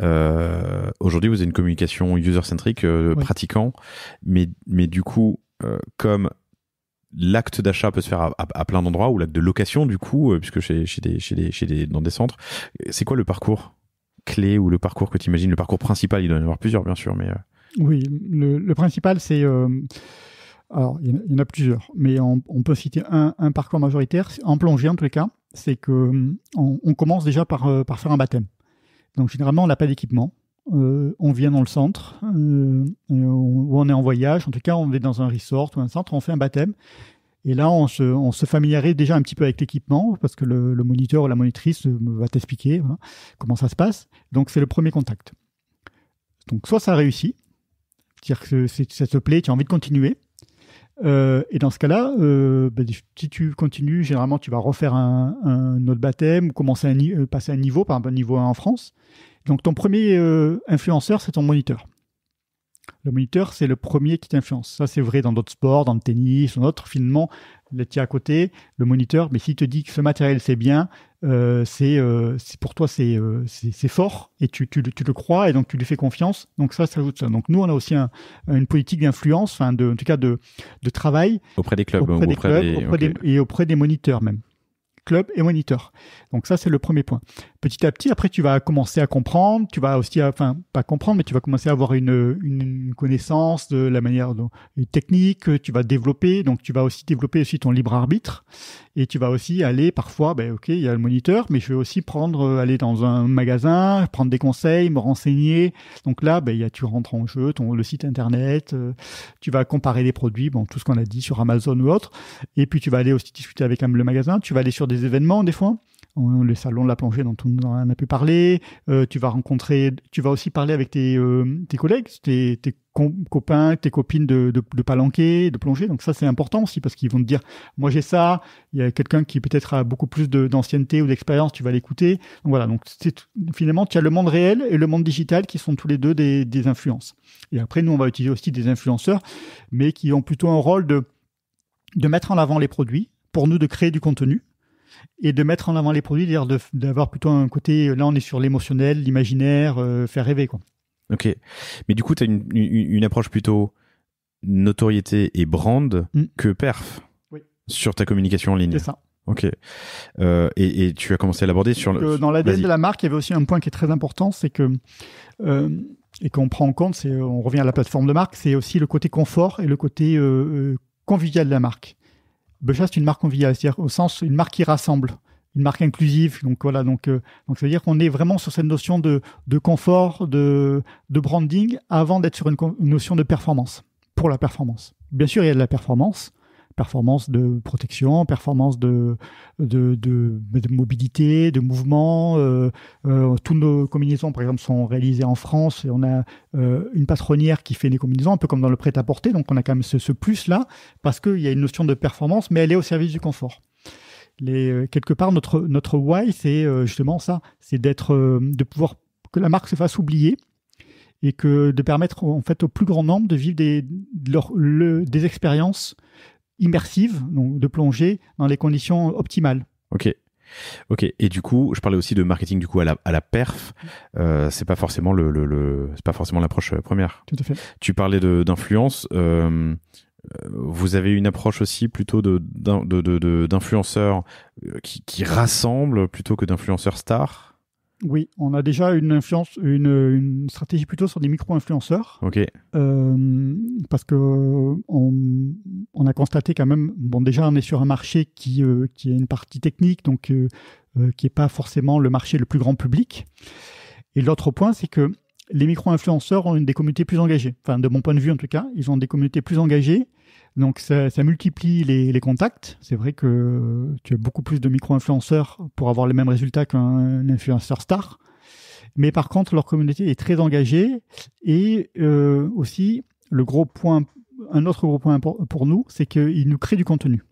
euh, aujourd'hui vous avez une communication user-centric, euh, oui. pratiquant, mais, mais du coup, euh, comme l'acte d'achat peut se faire à, plein d'endroits ou l'acte de location du coup euh, puisque chez, chez des chez des chez des dans des centres. C'est quoi le parcours clé ou le parcours que tu imagines le parcours principal? Il doit y en avoir plusieurs bien sûr mais euh... oui le, le principal c'est euh, alors il y, en a plusieurs mais on, peut citer un, un, parcours majoritaire en plongée en tous les cas. C'est que on, on, commence déjà par euh, par faire un baptême. Donc généralement on n'a pas d'équipement euh, on vient dans le centre, euh, on, on est en voyage, en tout cas on est dans un resort ou un centre, on fait un baptême. Et là, on se, familiarise déjà un petit peu avec l'équipement, parce que le, moniteur ou la monitrice va t'expliquer comment ça se passe. Donc c'est le premier contact. Donc soit ça réussit, c'est-à-dire que ça te plaît, tu as envie de continuer. Euh, et dans ce cas-là, euh, ben, si tu continues, généralement tu vas refaire un, autre baptême commencer à passer un niveau, par exemple un niveau 1 en France. Donc ton premier euh, influenceur, c'est ton moniteur. Le moniteur, c'est le premier qui t'influence. Ça, c'est vrai dans d'autres sports, dans le tennis, dans d'autres. Finalement, le tien à côté, le moniteur, mais s'il te dit que ce matériel, c'est bien, euh, c'est euh, pour toi, c'est euh, fort et tu, tu, tu, le crois et donc tu lui fais confiance. Donc ça, ça ajoute ça. Donc nous, on a aussi un, une politique d'influence, enfin, en tout cas de, de travail. Auprès des clubs. Auprès des auprès clubs des... auprès okay. des, et auprès des moniteurs même club et moniteur. Donc ça, c'est le premier point. Petit à petit, après, tu vas commencer à comprendre, tu vas aussi, enfin, pas comprendre, mais tu vas commencer à avoir une, une, connaissance de la manière, dont, une technique, tu vas développer, donc tu vas aussi développer aussi ton libre arbitre, et tu vas aussi aller parfois, ben ok, il y a le moniteur, mais je vais aussi prendre, aller dans un magasin, prendre des conseils, me renseigner. Donc là, ben, y a, tu rentres en jeu, ton, le site internet, euh, tu vas comparer les produits, bon, tout ce qu'on a dit sur Amazon ou autre, et puis tu vas aller aussi discuter avec le magasin, tu vas aller sur des événements des fois le salon de la plongée dont on a pu parler. Euh, tu vas rencontrer, tu vas aussi parler avec tes, euh, collègues, tes, copains, tes copines de, de, de palanquer, de plongée. Donc ça, c'est important aussi parce qu'ils vont te dire, moi j'ai ça. Il y a quelqu'un qui peut-être a beaucoup plus d'ancienneté ou d'expérience, tu vas l'écouter. Donc voilà. Donc finalement, tu as le monde réel et le monde digital qui sont tous les deux des, des influences. Et après, nous, on va utiliser aussi des influenceurs, mais qui ont plutôt un rôle de de mettre en avant les produits, pour nous de créer du contenu et de mettre en avant les produits, d'ailleurs d'avoir plutôt un côté, là on est sur l'émotionnel, l'imaginaire, euh, faire rêver quoi. Ok, mais du coup tu as une, une, une, approche plutôt notoriété et brand mm. que perf oui. sur ta communication en ligne. C'est ça. Ok. Euh, et, et, tu as commencé à l'aborder sur le. dans l'ADN de la marque, il y avait aussi un point qui est très important, c'est que euh, et qu'on prend en compte, c'est on revient à la plateforme de marque, c'est aussi le côté confort et le côté euh, convivial de la marque. Becha, c'est une marque conviviale, c'est-à-dire au sens une marque qui rassemble, une marque inclusive. Donc voilà, donc euh, donc ça veut dire qu'on est vraiment sur cette notion de de confort, de de branding avant d'être sur une, une, notion de performance pour la performance. Bien sûr, il y a de la performance, performance de protection, performance de de, mobilité, de mouvement. Euh, euh, toutes nos combinaisons, par exemple, sont réalisées en France et on a euh, une patronnière qui fait les combinaisons, un peu comme dans le prêt-à-porter. Donc on a quand même ce, plus-là parce qu'il y a une notion de performance, mais elle est au service du confort. Les, quelque part, notre notre why, c'est justement ça, c'est d'être, de pouvoir que la marque se fasse oublier et que de permettre en fait au plus grand nombre de vivre des, des expériences immersive, donc de plonger dans les conditions optimales. Ok. Ok. Et du coup, je parlais aussi de marketing du coup à la, à la perf. Euh, c'est pas forcément le, le, le c'est pas forcément l'approche première. Tout à fait. Tu parlais d'influence. Euh, vous avez une approche aussi plutôt de d'influenceurs de, de, qui, qui rassemblent plutôt que d'influenceurs stars? Oui, on a déjà une influence, une, une stratégie plutôt sur des micro-influenceurs. Ok. Euh, parce que on, on, a constaté quand même, bon déjà on est sur un marché qui, euh, qui a une partie technique, donc euh, euh qui n'est pas forcément le marché le plus grand public. Et l'autre point, c'est que les micro-influenceurs ont une des communautés plus engagées. Enfin, de mon point de vue en tout cas, ils ont des communautés plus engagées. Donc ça, multiplie les, contacts. C'est vrai que tu as beaucoup plus de micro-influenceurs pour avoir les mêmes résultats qu'un influenceur star. Mais par contre, leur communauté est très engagée. Et euh, aussi, le gros point, un autre gros point pour, pour nous, c'est qu'ils nous créent du contenu.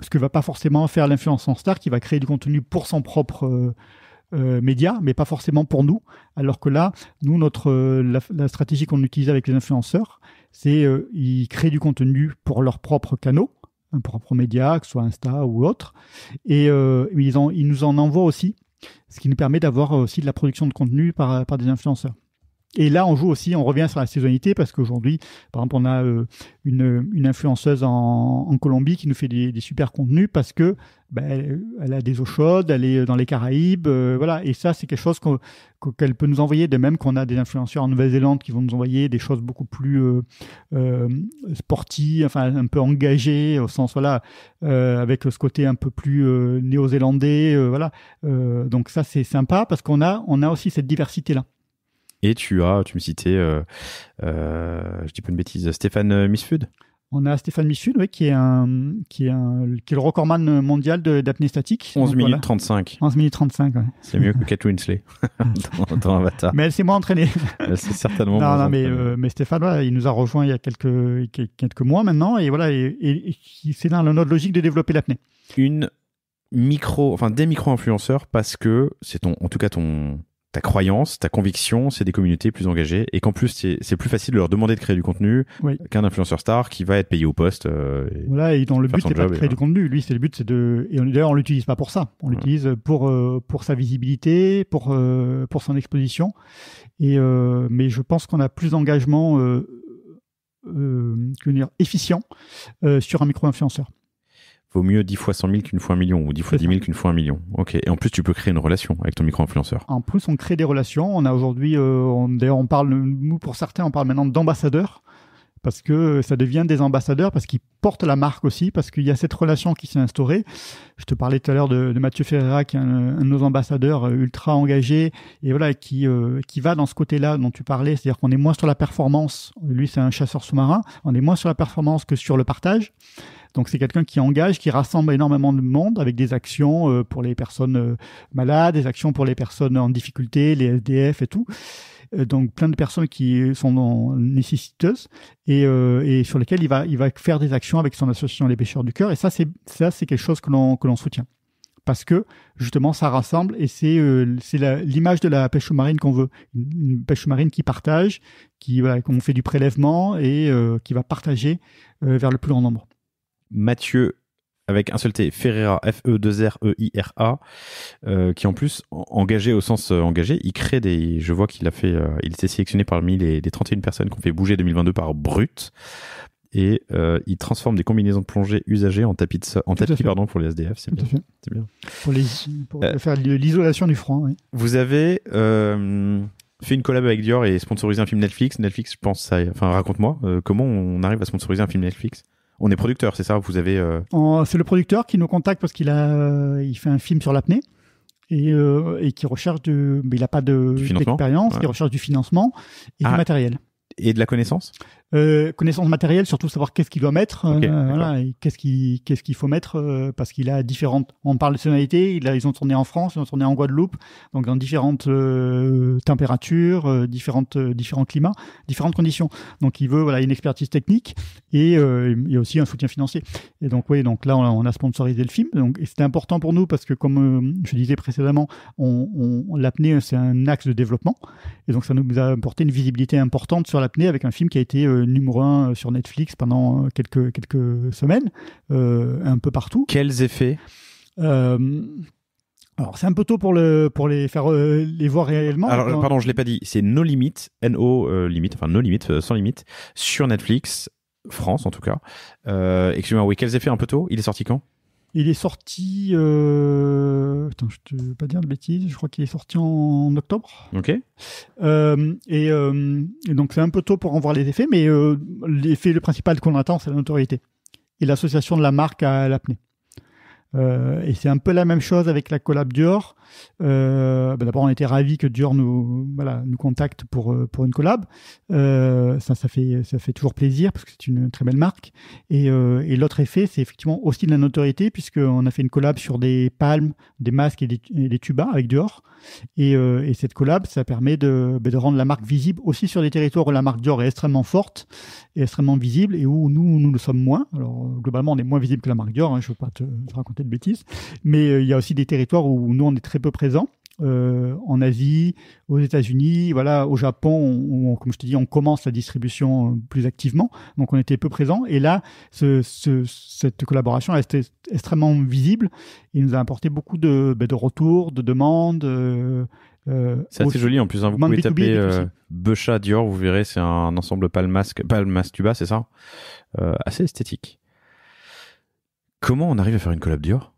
Ce que va pas forcément faire l'influenceur star qui va créer du contenu pour son propre... Euh, euh, médias, mais pas forcément pour nous. Alors que là, nous, notre la, la, stratégie qu'on utilise avec les influenceurs, c'est euh, ils créent du contenu pour leurs propres canaux, un propre média, que ce soit Insta ou autre, et euh, ils, ils nous en envoient aussi, ce qui nous permet d'avoir aussi de la production de contenu par, par des influenceurs. Et là, on joue aussi, on revient sur la saisonnalité parce qu'aujourd'hui, par exemple, on a euh, une, influenceuse en, Colombie qui nous fait des, super contenus parce que ben, elle, a des eaux chaudes, elle est dans les Caraïbes, euh, voilà. Et ça, c'est quelque chose qu'elle qu peut nous envoyer. De même qu'on a des influenceurs en Nouvelle-Zélande qui vont nous envoyer des choses beaucoup plus euh, euh, sportives, enfin un peu engagées au sens voilà, euh, avec ce côté un peu plus euh, néo-zélandais, voilà. donc ça, c'est sympa parce qu'on a on a aussi cette diversité là. Et tu as, tu me citais, euh, euh, je dis pas une bêtise, Stéphane Misfud on a Stéphane Michud, oui, qui est un, qui est un, qui est le recordman mondial d'apnée statique. 11 minutes voilà. 35. 11 minutes 35, ouais. C'est mieux que Kate Winslet dans, dans, Avatar. Mais elle s'est moins entraînée. Elle s'est certainement non, moins non, mais, euh, mais Stéphane, voilà, il nous a rejoint il y a quelques, quelques mois maintenant, et voilà, et, et, et c'est dans notre logique de développer l'apnée. Une micro, enfin des micro-influenceurs parce que c'est ton, en tout cas ton, ta croyance, ta conviction, c'est des communautés plus engagées et qu'en plus c'est plus facile de leur demander de créer du contenu oui. qu'un influenceur star qui va être payé au poste. Euh, et voilà, et dont le but c'est pas de créer du contenu. Lui, c'est le but, c'est de. Et d'ailleurs, on l'utilise pas pour ça. On ouais. l'utilise pour euh, pour sa visibilité, pour euh, pour son exposition. Et mais je pense qu'on a plus d'engagement euh, dire, efficient sur un micro influenceur vaut mieux 10 fois 100 000 qu'une fois un million ou 10 fois 10 000 qu'une fois un million. Ok. Et en plus, tu peux créer une relation avec ton micro-influenceur. En plus, on crée des relations. On a aujourd'hui, euh, d'ailleurs, on parle, nous, pour certains, on parle maintenant d'ambassadeurs parce que ça devient des ambassadeurs, parce qu'ils portent la marque aussi, parce qu'il y a cette relation qui s'est instaurée. Je te parlais tout à l'heure de, de, Mathieu Ferreira, qui est un, un, de nos ambassadeurs ultra engagés, et voilà, qui, euh, qui va dans ce côté-là dont tu parlais, c'est-à-dire qu'on est moins sur la performance. Lui, c'est un chasseur sous-marin. On est moins sur la performance que sur le partage. Donc c'est quelqu'un qui engage, qui rassemble énormément de monde avec des actions euh, pour les personnes euh, malades, des actions pour les personnes en difficulté, les SDF et tout. Euh, donc plein de personnes qui sont nécessiteuses et, euh, et, sur lesquelles il va, il va faire des actions avec son association Les Pêcheurs du Cœur. Et ça, c'est ça, c'est quelque chose que l'on que l'on soutient parce que justement ça rassemble et c'est euh, c'est l'image de la pêche sous-marine qu'on veut une, pêche sous-marine qui partage qui voilà qu'on fait du prélèvement et euh, qui va partager vers le plus grand nombre Mathieu avec un seul T, Ferreira, F-E-2-R-E-I-R-A, euh, qui en plus, engagé au sens euh, engagé, il crée des. Je vois qu'il a fait. Euh, il était sélectionné parmi les, les 31 personnes qu'on fait bouger 2022 par Brut. Et euh, il transforme des combinaisons de plongée usagées en tapis, de so en tapis pardon, pour les SDF. C'est bien. Pour, les, pour faire l'isolation du front. Oui. Vous avez fait une collab avec Dior et sponsorisé un film Netflix. Netflix, je pense, ça. Enfin, raconte-moi, comment on arrive à sponsoriser un film Netflix? On est producteur, c'est ça Vous avez euh... C'est le producteur qui nous contacte parce qu'il a, euh, il fait un film sur l'apnée et, euh, et qui recherche de, mais il n'a pas de d'expérience, ouais. il recherche du financement et ah. du matériel. Et de la connaissance? Euh, connaissance matérielle, surtout savoir qu'est-ce qu'il doit mettre, okay, euh, voilà, qu'est-ce qu'il qu'est-ce qu'il faut mettre, euh, parce qu'il a différentes. On parle de nationalités. Il a, ils ont tourné en France, ils ont tourné en Guadeloupe, donc dans différentes euh, températures, différentes différents climats, différentes conditions. Donc il veut voilà une expertise technique et, et aussi un soutien financier. Et donc oui, donc là on a, on a sponsorisé le film. Donc c'était important pour nous parce que comme je disais précédemment, on, on l'apnée c'est un axe de développement et donc ça nous a apporté une visibilité importante sur l'apnée avec un film qui a été numéro un sur Netflix pendant quelques, quelques semaines, euh, un peu partout. Quels effets? Euh, alors c'est un peu tôt pour le pour les faire euh, les voir réellement. Alors pardon, je l'ai pas dit. C'est No Limit, N O euh, limite, enfin No Limit, euh, sans limite, sur Netflix France en tout cas. Euh, Excusez-moi, oui. Quels effets un peu tôt? Il est sorti quand? Il est sorti. Euh... Attends, je ne veux pas dire de bêtises. Je crois qu'il est sorti en octobre. Ok. Euh, et, euh, et, donc, c'est un peu tôt pour en voir les effets, mais euh, l'effet le principal qu'on attend, c'est la notoriété et l'association de la marque à l'apnée. Euh, et c'est un peu la même chose avec la collab Dior. Euh, ben D'abord, on était ravis que Dior nous, contacte pour, euh, pour une collab. Ça, fait, toujours plaisir parce que c'est une très belle marque. Et, l'autre effet, c'est effectivement aussi de la notoriété puisqu'on a fait une collab sur des palmes, des masques et des, tubas avec Dior. Et, et, cette collab, ça permet de, ben de rendre la marque visible aussi sur des territoires où la marque Dior est extrêmement forte et extrêmement visible et où nous, nous le sommes moins. Alors, globalement, on est moins visible que la marque Dior. Hein, je ne veux pas te raconter de bêtises. Mais euh, il y a aussi des territoires où nous, on est très peu présents. Euh, en Asie, aux États-Unis, voilà, au Japon, on, on, comme je te dis, on commence la distribution plus activement, donc on était peu présents. Et là, ce, ce, cette collaboration est extrêmement visible. Il nous a apporté beaucoup de, ben, de retours, de demandes. Euh, euh, c'est assez joli en plus. Hein, vous pouvez taper euh, Becha Dior, vous verrez, c'est un ensemble Palmas, Palmas Tuba, c'est ça? Euh, Assez esthétique. Comment on arrive à faire une collab Dior?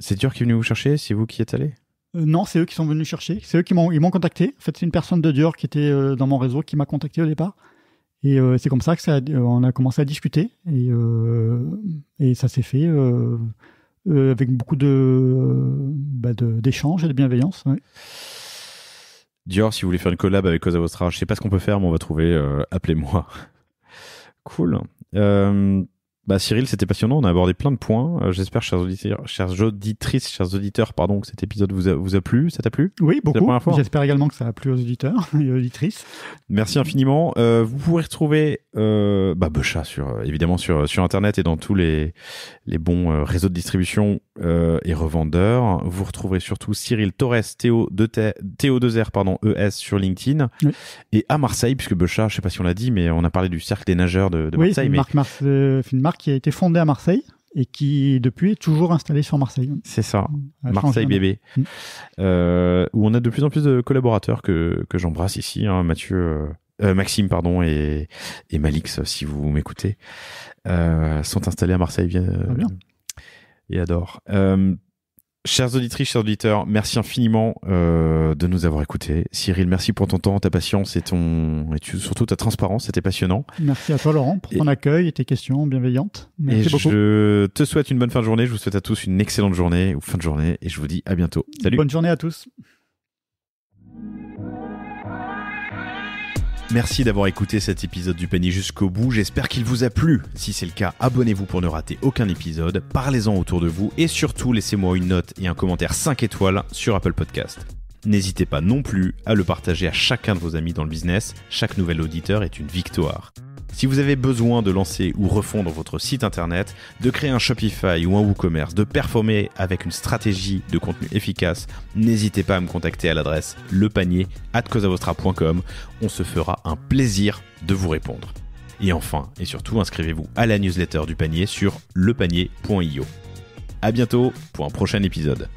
C'est Dior qui est venu vous chercher C'est vous qui êtes allé? Euh, non, c'est eux qui sont venus chercher. C'est eux qui m'ont, ils m'ont contacté. En fait, c'est une personne de Dior qui était euh, dans mon réseau qui m'a contacté au départ. Et euh, c'est comme ça que ça, on a commencé à discuter. Et, et ça s'est fait avec beaucoup de, bah de, d'échanges et de bienveillance. Ouais. Dior, si vous voulez faire une collab avec Cosa Vostra, je sais pas ce qu'on peut faire, mais on va trouver. appelez-moi. cool. Bah Cyril, c'était passionnant. On a abordé plein de points. Euh, J'espère, chers auditeurs, chers auditrices, chers auditeurs, pardon, que cet épisode vous a, vous a plu. Ça t'a plu? Oui, beaucoup. J'espère également que ça a plu aux auditeurs et auditrices. Merci infiniment. Euh, vous pourrez retrouver euh, bah, Becha sur évidemment sur sur internet et dans tous les les bons euh, réseaux de distribution euh, et revendeurs. Vous retrouverez surtout Cyril Torres Théo de Théo 2 R pardon ES sur LinkedIn oui. et à Marseille puisque Becha, je sais pas si on l'a dit, mais on a parlé du cercle des nageurs de, de oui, Marseille. Mais... Marque, Marse, une marque qui a été fondée à Marseille et qui depuis est toujours installée sur Marseille. C'est ça, Marseille bébé, mmh. euh, où on a de plus en plus de collaborateurs que, que j'embrasse ici, hein, Mathieu, euh, Maxime pardon et, et Malix si vous m'écoutez, euh, sont installés à Marseille bien, ah, bien. Et adorent. Euh, Chers auditrices, chers auditeurs, merci infiniment euh, de nous avoir écoutés. Cyril, merci pour ton temps, ta patience et ton et tu, surtout ta transparence, c'était passionnant. Merci à toi Laurent pour ton et, accueil et tes questions bienveillantes. Merci et beaucoup. je te souhaite une bonne fin de journée, je vous souhaite à tous une excellente journée ou fin de journée et je vous dis à bientôt. Salut. Bonne journée à tous. Merci d'avoir écouté cet épisode du panier jusqu'au bout, j'espère qu'il vous a plu. Si c'est le cas, abonnez-vous pour ne rater aucun épisode, parlez-en autour de vous et surtout laissez-moi une note et un commentaire 5 étoiles sur Apple Podcast. N'hésitez pas non plus à le partager à chacun de vos amis dans le business, chaque nouvel auditeur est une victoire. Si vous avez besoin de lancer ou refondre votre site internet, de créer un Shopify ou un WooCommerce, de performer avec une stratégie de contenu efficace, n'hésitez pas à me contacter à l'adresse lepanier@cosavostra.com. On se fera un plaisir de vous répondre. Et enfin, et surtout, inscrivez-vous à la newsletter du panier sur lepanier.io. À bientôt pour un prochain épisode.